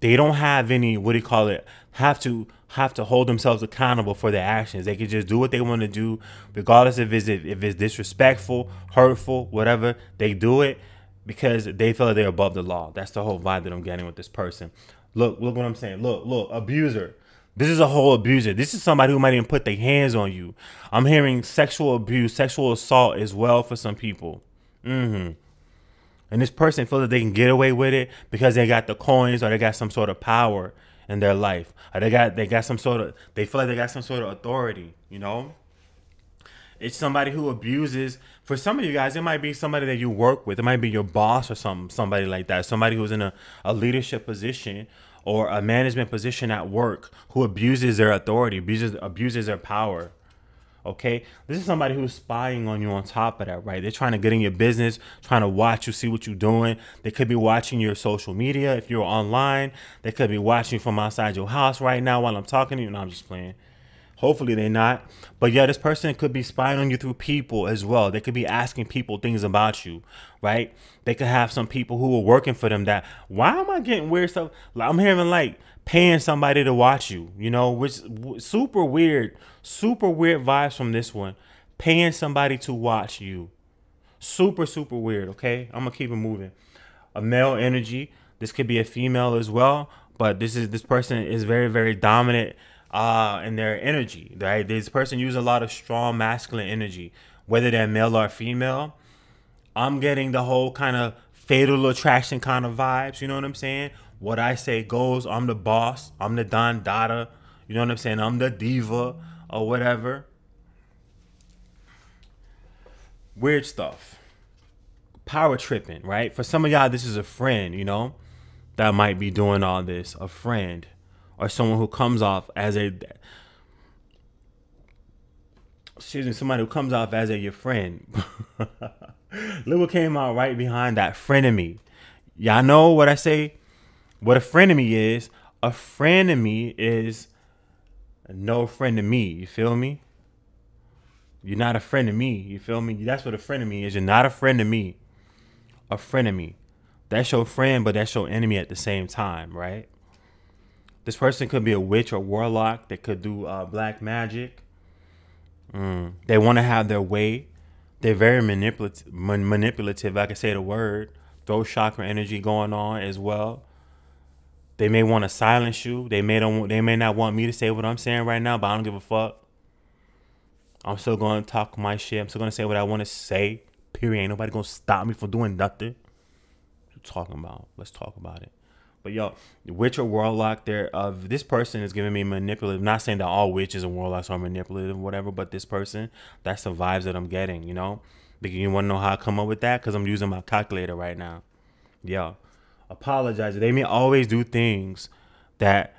they don't have any what do you call it? Have to have to hold themselves accountable for their actions. They can just do what they want to do, regardless if it's if it's disrespectful, hurtful, whatever. They do it because they feel like they're above the law. That's the whole vibe that I'm getting with this person. Look, look what I'm saying. Look, look, abuser. This is a whole abuser. This is somebody who might even put their hands on you. I'm hearing sexual abuse, sexual assault as well for some people. Mm-hmm. And this person feels that they can get away with it because they got the coins or they got some sort of power in their life. Or they got they got some sort of they feel like they got some sort of authority, you know? It's somebody who abuses. For some of you guys, it might be somebody that you work with. It might be your boss or some somebody like that. Somebody who's in a, a leadership position or a management position at work who abuses their authority, abuses abuses their power. Okay, this is somebody who's spying on you on top of that, right? They're trying to get in your business, trying to watch you, see what you're doing. They could be watching your social media if you're online. They could be watching from outside your house right now while I'm talking to you. No, I'm just playing. Hopefully they're not. But yeah, this person could be spying on you through people as well. They could be asking people things about you, right? They could have some people who are working for them that, why am I getting weird stuff? I'm hearing like paying somebody to watch you, you know, which super weird, super weird vibes from this one. Paying somebody to watch you. Super, super weird, okay? I'm gonna keep it moving. A male energy. This could be a female as well, but this is this person is very, very dominant uh in their energy. Right? This person uses a lot of strong masculine energy, whether they're male or female. I'm getting the whole kind of fatal attraction kind of vibes, you know what I'm saying? what I say goes. I'm the boss. I'm the Don Dada. You know what I'm saying? I'm the diva or whatever. Weird stuff. Power tripping, right? For some of y'all, this is a friend, you know, that might be doing all this. A friend or someone who comes off as a excuse me, somebody who comes off as a your friend. Look what came out right behind that frenemy. Y'all know what I say? What a frenemy is, a frenemy is no friend to me. You feel me? You're not a friend to me. You feel me? That's what a friend of me is. You're not a friend to me. A friend of me. That's your friend, but that's your enemy at the same time, right? This person could be a witch or warlock. that could do uh, black magic. Mm. They want to have their way. They're very manipulative. Man- manipulative. I can say the word. Throat chakra energy going on as well. They may want to silence you. They may don't. They may not want me to say what I'm saying right now, but I don't give a fuck. I'm still gonna talk my shit. I'm still gonna say what I want to say. Period. Ain't nobody gonna stop me from doing nothing. Talking about? Let's talk about it. But yo, witch or warlock, there of uh, this person is giving me manipulative. Not saying that all witches and warlocks are manipulative, or whatever. But this person, that's the vibes that I'm getting. You know, because you want to know how I come up with that? Because I'm using my calculator right now. Yo, apologize. They may always do things that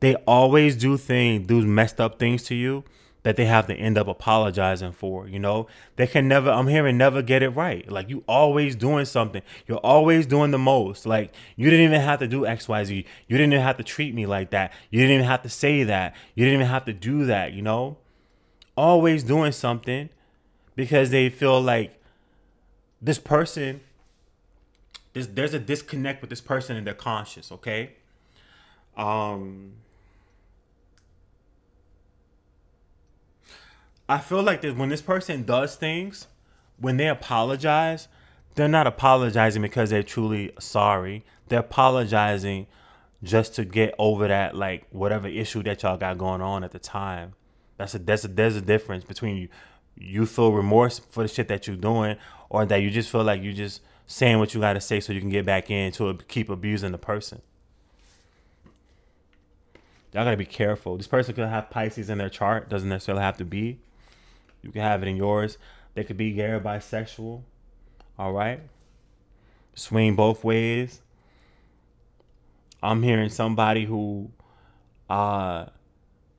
they always do things, do messed up things to you that they have to end up apologizing for. You know, they can never, I'm hearing never get it right. Like you always doing something. You're always doing the most. Like you didn't even have to do XYZ. You didn't even have to treat me like that. You didn't even have to say that. You didn't even have to do that, you know? Always doing something because they feel like this person, there's, there's a disconnect with this person in their conscience, okay? Um, I feel like that when this person does things, when they apologize, they're not apologizing because they're truly sorry. They're apologizing just to get over that like whatever issue that y'all got going on at the time. That's a that's a there's a difference between you you feel remorse for the shit that you're doing or that you just feel like you just saying what you got to say so you can get back in to keep abusing the person. Y'all gotta be careful. This person could have Pisces in their chart. Doesn't necessarily have to be. You can have it in yours. They could be gay or bisexual. All right. Swing both ways. I'm hearing somebody who, uh,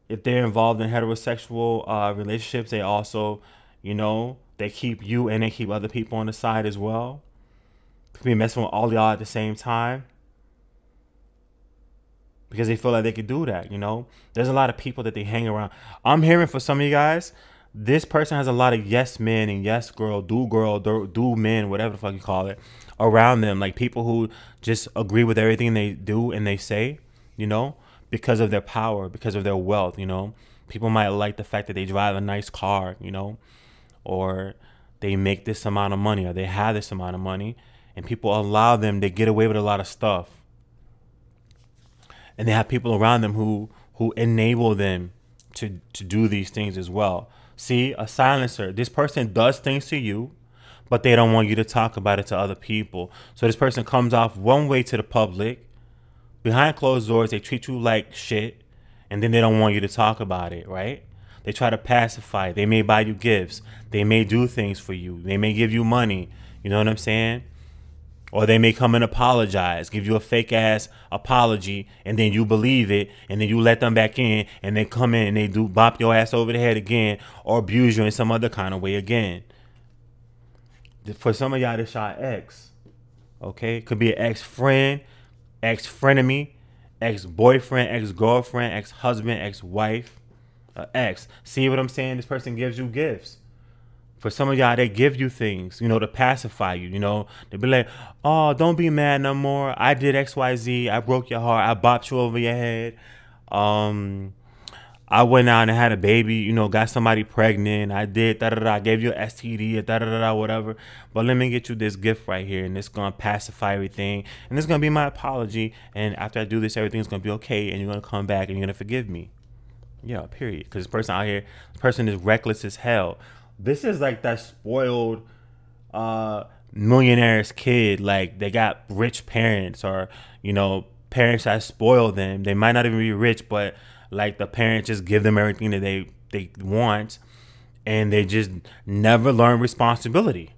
if they're involved in heterosexual uh, relationships, they also, you know, they keep you and they keep other people on the side as well. Be messing with all y'all at the same time because they feel like they could do that. You know, there's a lot of people that they hang around. I'm hearing for some of you guys, this person has a lot of yes men and yes girl, do girl, do, do men, whatever the fuck you call it, around them. Like people who just agree with everything they do and they say, you know, because of their power, because of their wealth, you know. People might like the fact that they drive a nice car, you know, or they make this amount of money or they have this amount of money and people allow them to get away with a lot of stuff. And they have people around them who who enable them to to do these things as well. See, a silencer. This person does things to you, but they don't want you to talk about it to other people. So this person comes off one way to the public. Behind closed doors, they treat you like shit, and then they don't want you to talk about it, right? They try to pacify. They may buy you gifts. They may do things for you. They may give you money. You know what I'm saying? Or they may come and apologize, give you a fake ass apology, and then you believe it, and then you let them back in, and they come in and they do bop your ass over the head again, or abuse you in some other kind of way again. For some of y'all, this shot ex. Okay? Could be an ex friend, ex frenemy, ex boyfriend, ex girlfriend, ex husband, ex wife, uh, ex. See what I'm saying? This person gives you gifts for some of y'all, they give you things, you know, to pacify you. You know, they be like, "Oh, don't be mad no more. I did X, Y, Z. I broke your heart. I bopped you over your head. Um, I went out and had a baby. You know, got somebody pregnant. I did da da da. I gave you an STD, da da da da, whatever. But let me get you this gift right here, and it's gonna pacify everything. And it's gonna be my apology. And after I do this, everything's gonna be okay. And you're gonna come back and you're gonna forgive me. Yeah, period. Because this person out here, this person is reckless as hell this is like that spoiled uh millionaire's kid like they got rich parents or you know parents that spoil them. They might not even be rich but like the parents just give them everything that they they want and they just never learn responsibility.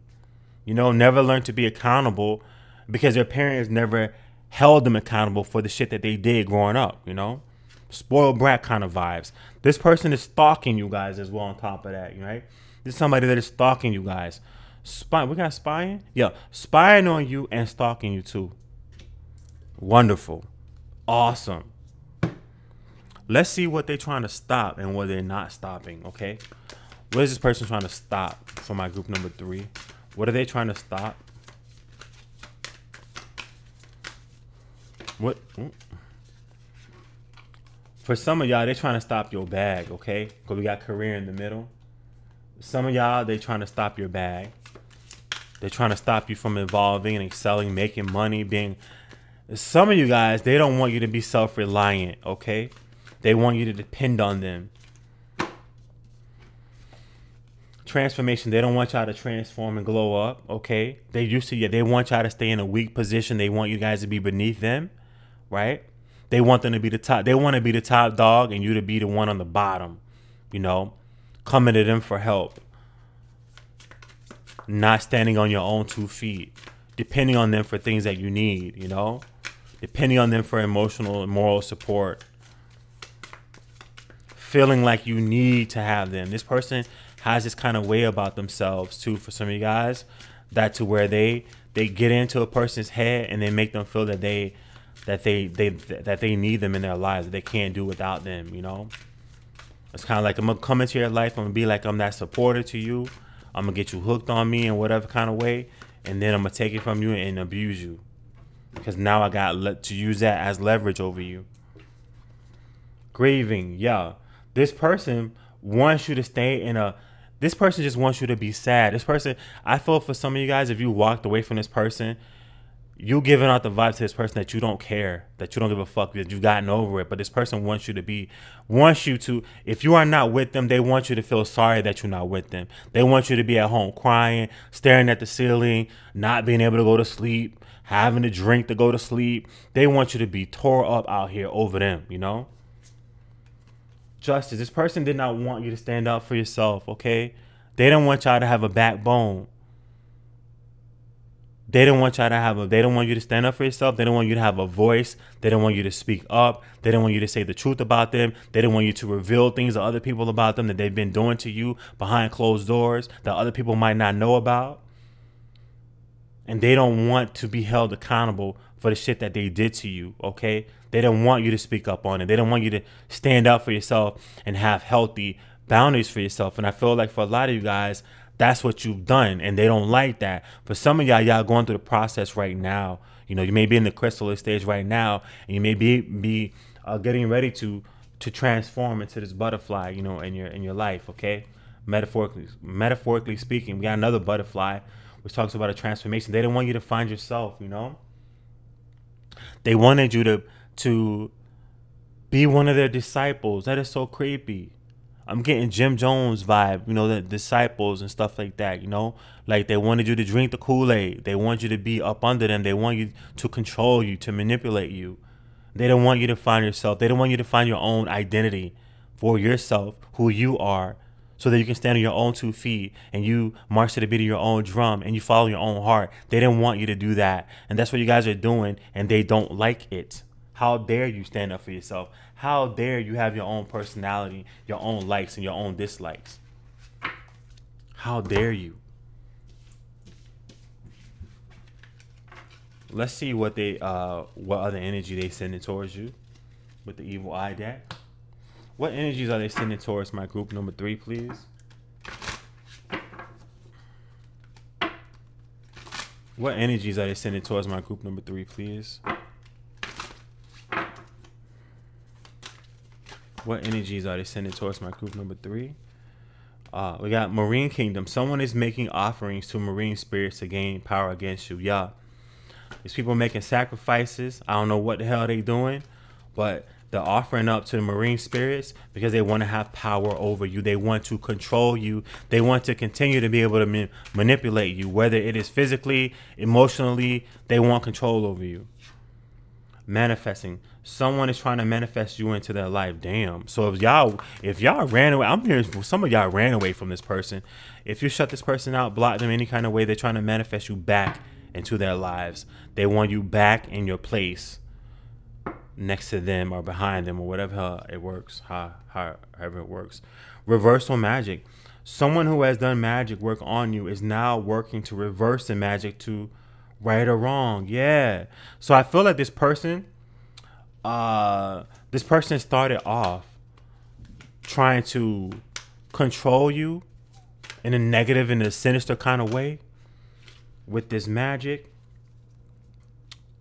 You know never learn to be accountable because their parents never held them accountable for the shit that they did growing up you know? Spoiled brat kind of vibes. This person is stalking you guys as well on top of that right this is somebody that is stalking you guys. Spy, we got spying? Yeah, spying on you and stalking you too. Wonderful. Awesome. Let's see what they're trying to stop and what they're not stopping, okay? What is this person trying to stop for my group number three? What are they trying to stop? What? For some of y'all, they're trying to stop your bag, okay? Because we got career in the middle. Some of y'all, they trying to stop your bag. They're trying to stop you from evolving and excelling, making money, being. Some of you guys, they don't want you to be self reliant, okay? They want you to depend on them. Transformation, they don't want y'all to transform and glow up, okay? They used to, yeah, they want y'all to stay in a weak position. They want you guys to be beneath them. right? They want them to be the top. They want to be the top dog and you to be the one on the bottom, you know, coming to them for help, not standing on your own two feet, depending on them for things that you need, you know, depending on them for emotional and moral support, feeling like you need to have them. This person has this kind of way about themselves too for some of you guys. That to where they they get into a person's head and they make them feel that they that they they that they need them in their lives that they can't do without them you know it's kind of like i'm gonna come into your life i'm gonna be like i'm that supporter to you. I'm gonna get you hooked on me in whatever kind of way and then i'm gonna take it from you and abuse you. Because now i got le- to use that as leverage over you. Grieving yeah. This person wants you to stay in a this person just wants you to be sad. This person, I feel for some of you guys, if you walked away from this person, you giving out the vibe to this person that you don't care, that you don't give a fuck, that you've gotten over it. But this person wants you to be, wants you to, if you are not with them, they want you to feel sorry that you're not with them. They want you to be at home crying, staring at the ceiling, not being able to go to sleep, having to drink to go to sleep. They want you to be tore up out here over them, you know? justice. This person did not want you to stand up for yourself, okay? They didn't want y'all to have a backbone. They didn't want y'all to have a they don't want you to stand up for yourself. They don't want you to have a voice. They don't want you to speak up. They don't want you to say the truth about them. They don't want you to reveal things to other people about them that they've been doing to you behind closed doors that other people might not know about. And they don't want to be held accountable for the shit that they did to you, okay? They don't want you to speak up on it. They don't want you to stand up for yourself and have healthy boundaries for yourself. And I feel like for a lot of you guys, that's what you've done, and they don't like that. For some of y'all, y'all going through the process right now. You know, you may be in the chrysalis stage right now, and you may be be uh, getting ready to to transform into this butterfly. You know, in your in your life. Okay, metaphorically metaphorically speaking, we got another butterfly which talks about a transformation. They didn't want you to find yourself. You know, they wanted you to to be one of their disciples. That is so creepy. I'm getting Jim Jones vibe, you know, the disciples and stuff like that, you know? Like they wanted you to drink the Kool-Aid. They want you to be up under them. They want you to control you, to manipulate you. They don't want you to find yourself. They don't want you to find your own identity for yourself, who you are, so that you can stand on your own two feet and you march to the beat of your own drum and you follow your own heart. They didn't want you to do that. And that's what you guys are doing, and they don't like it. How dare you stand up for yourself? How dare you have your own personality, your own likes and your own dislikes? How dare you? Let's see what they uh what other energy they sending towards you with the evil eye deck. What energies are they sending towards my group number three, please? What energies are they sending towards my group number three, please? What energies are they sending towards my group number three? Uh, we got Marine Kingdom. Someone is making offerings to marine spirits to gain power against you. Yeah. These people making sacrifices. I don't know what the hell they doing, but they're offering up to the marine spirits because they want to have power over you. They want to control you. They want to continue to be able to ma manipulate you, whether it is physically, emotionally. They want control over you manifesting. Someone is trying to manifest you into their life. Damn. So if y'all if y'all ran away, I'm hearing some of y'all ran away from this person. If you shut this person out, block them any kind of way, they're trying to manifest you back into their lives. They want you back in your place next to them or behind them or whatever it works, how, how, however it works. Reversal magic. Someone who has done magic work on you is now working to reverse the magic to right or wrong. Yeah. So I feel like this person, uh, this person started off trying to control you in a negative and a sinister kind of way with this magic.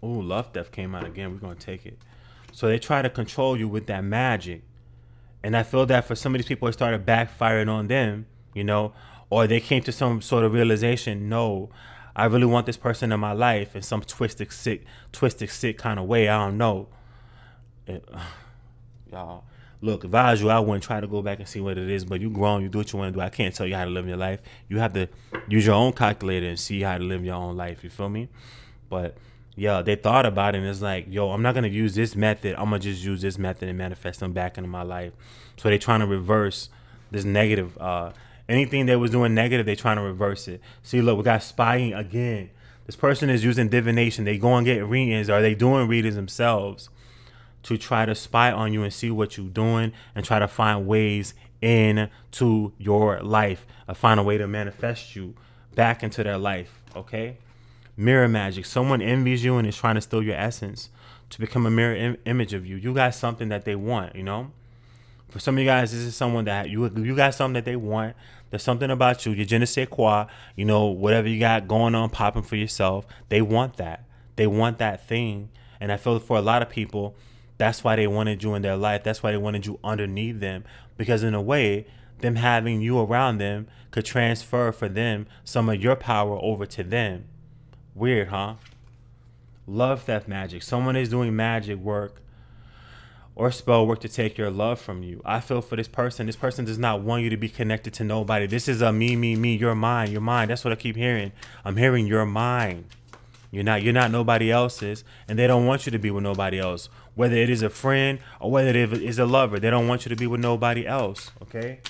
Oh, love death came out again. We're gonna take it. So they try to control you with that magic. And I feel that for some of these people, it started backfiring on them, you know, or they came to some sort of realization, no, I really want this person in my life in some twisted, sick, twisted, sick kind of way. I don't know. It, y'all, look, if I was you, I wouldn't try to go back and see what it is. But you grown, you do what you want to do. I can't tell you how to live your life. You have to use your own calculator and see how to live your own life. You feel me? But yeah, they thought about it and it's like, yo, I'm not gonna use this method. I'm gonna just use this method and manifest them back into my life. So they're trying to reverse this negative. Uh, anything they was doing negative, they trying to reverse it. See, look, we got spying again. This person is using divination. They go and get readings. Are they doing readings themselves to try to spy on you and see what you're doing and try to find ways into your life, or find a way to manifest you back into their life. Okay mirror magic. Someone envies you and is trying to steal your essence to become a mirror Im- image of you. You got something that they want, you know? For some of you guys, this is someone that you you got something that they want. There's something about you, your je ne sais quoi, you know, whatever you got going on, popping for yourself. They want that. They want that thing. And I feel for a lot of people, that's why they wanted you in their life. That's why they wanted you underneath them. Because in a way, them having you around them could transfer for them some of your power over to them. Weird, huh? Love theft magic. Someone is doing magic work or spell work to take your love from you. I feel for this person. This person does not want you to be connected to nobody. This is a me, me, me. You're mine. You're mine. That's what I keep hearing. I'm hearing you're mine. You're not. You're not nobody else's, and they don't want you to be with nobody else. Whether it is a friend or whether it is a lover, they don't want you to be with nobody else. Okay.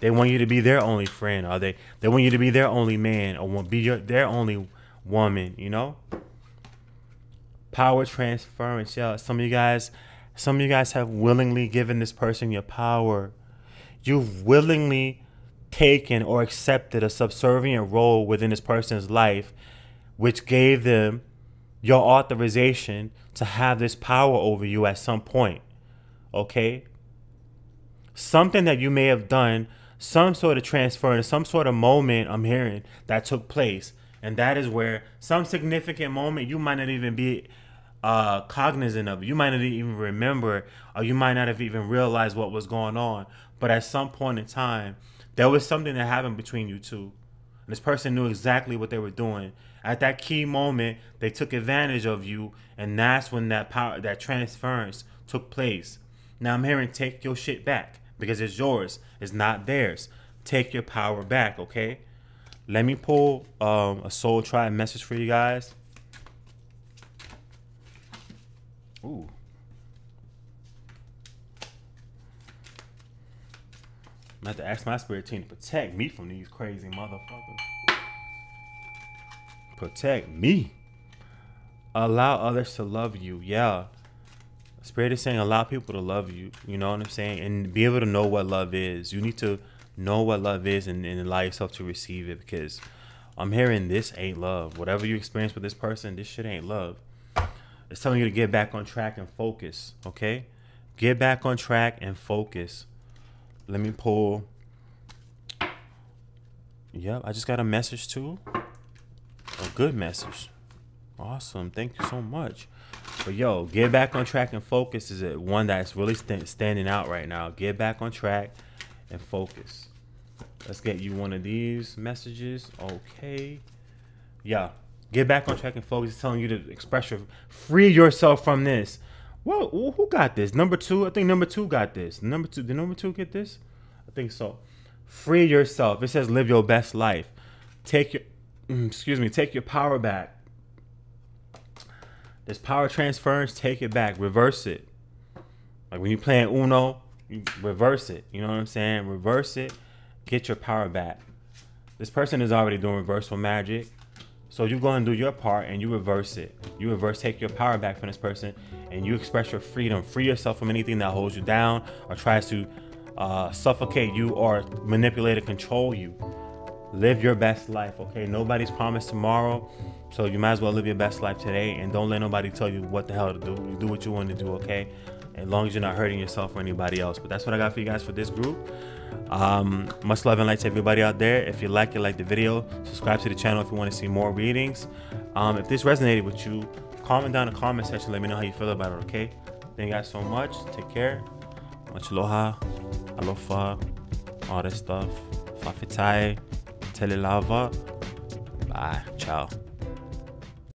They want you to be their only friend, or they they want you to be their only man, or be your their only woman, you know? Power transference. Yeah, some of you guys, some of you guys have willingly given this person your power. You've willingly taken or accepted a subservient role within this person's life, which gave them your authorization to have this power over you at some point. Okay? Something that you may have done, some sort of transference, some sort of moment I'm hearing that took place and that is where some significant moment you might not even be uh, cognizant of. You might not even remember, or you might not have even realized what was going on. But at some point in time, there was something that happened between you two. And this person knew exactly what they were doing. At that key moment, they took advantage of you, and that's when that power, that transference took place. Now I'm hearing take your shit back because it's yours. It's not theirs. Take your power back, okay? Let me pull um, a soul tribe message for you guys. Ooh. I'm have to ask my spirit team to protect me from these crazy motherfuckers. Protect me. Allow others to love you. Yeah. Spirit is saying allow people to love you. You know what I'm saying? And be able to know what love is. You need to know what love is and, and allow yourself to receive it because I'm hearing this ain't love. Whatever you experience with this person, this shit ain't love. It's telling you to get back on track and focus, okay? Get back on track and focus. Let me pull. Yep, I just got a message too. A good message. Awesome. Thank you so much. But yo, get back on track and focus is it one that's really st standing out right now. Get back on track and focus. Let's get you one of these messages. Okay. Yeah. Get back on track and focus. It's telling you to express your free yourself from this. Well, who got this? Number two. I think number two got this. Number two. Did number two get this? I think so. Free yourself. It says live your best life. Take your mm, excuse me, take your power back. This power transference, take it back, reverse it. Like when you're playing Uno, you reverse it. You know what I'm saying? Reverse it. Get your power back. This person is already doing reversal magic. So you go and do your part and you reverse it. You reverse, take your power back from this person and you express your freedom. Free yourself from anything that holds you down or tries to uh, suffocate you or manipulate or control you. Live your best life, okay? Nobody's promised tomorrow. So you might as well live your best life today and don't let nobody tell you what the hell to do. You do what you want to do, okay? as long as you're not hurting yourself or anybody else. But that's what I got for you guys for this group. Um, much love and light to everybody out there. If you like it, like the video, subscribe to the channel if you want to see more readings. Um, if this resonated with you, comment down in the comment section. Let me know how you feel about it, okay? Thank you guys so much. Take care. Much aloha, alofa, all that stuff. Fafitai, telelava. Bye. Ciao.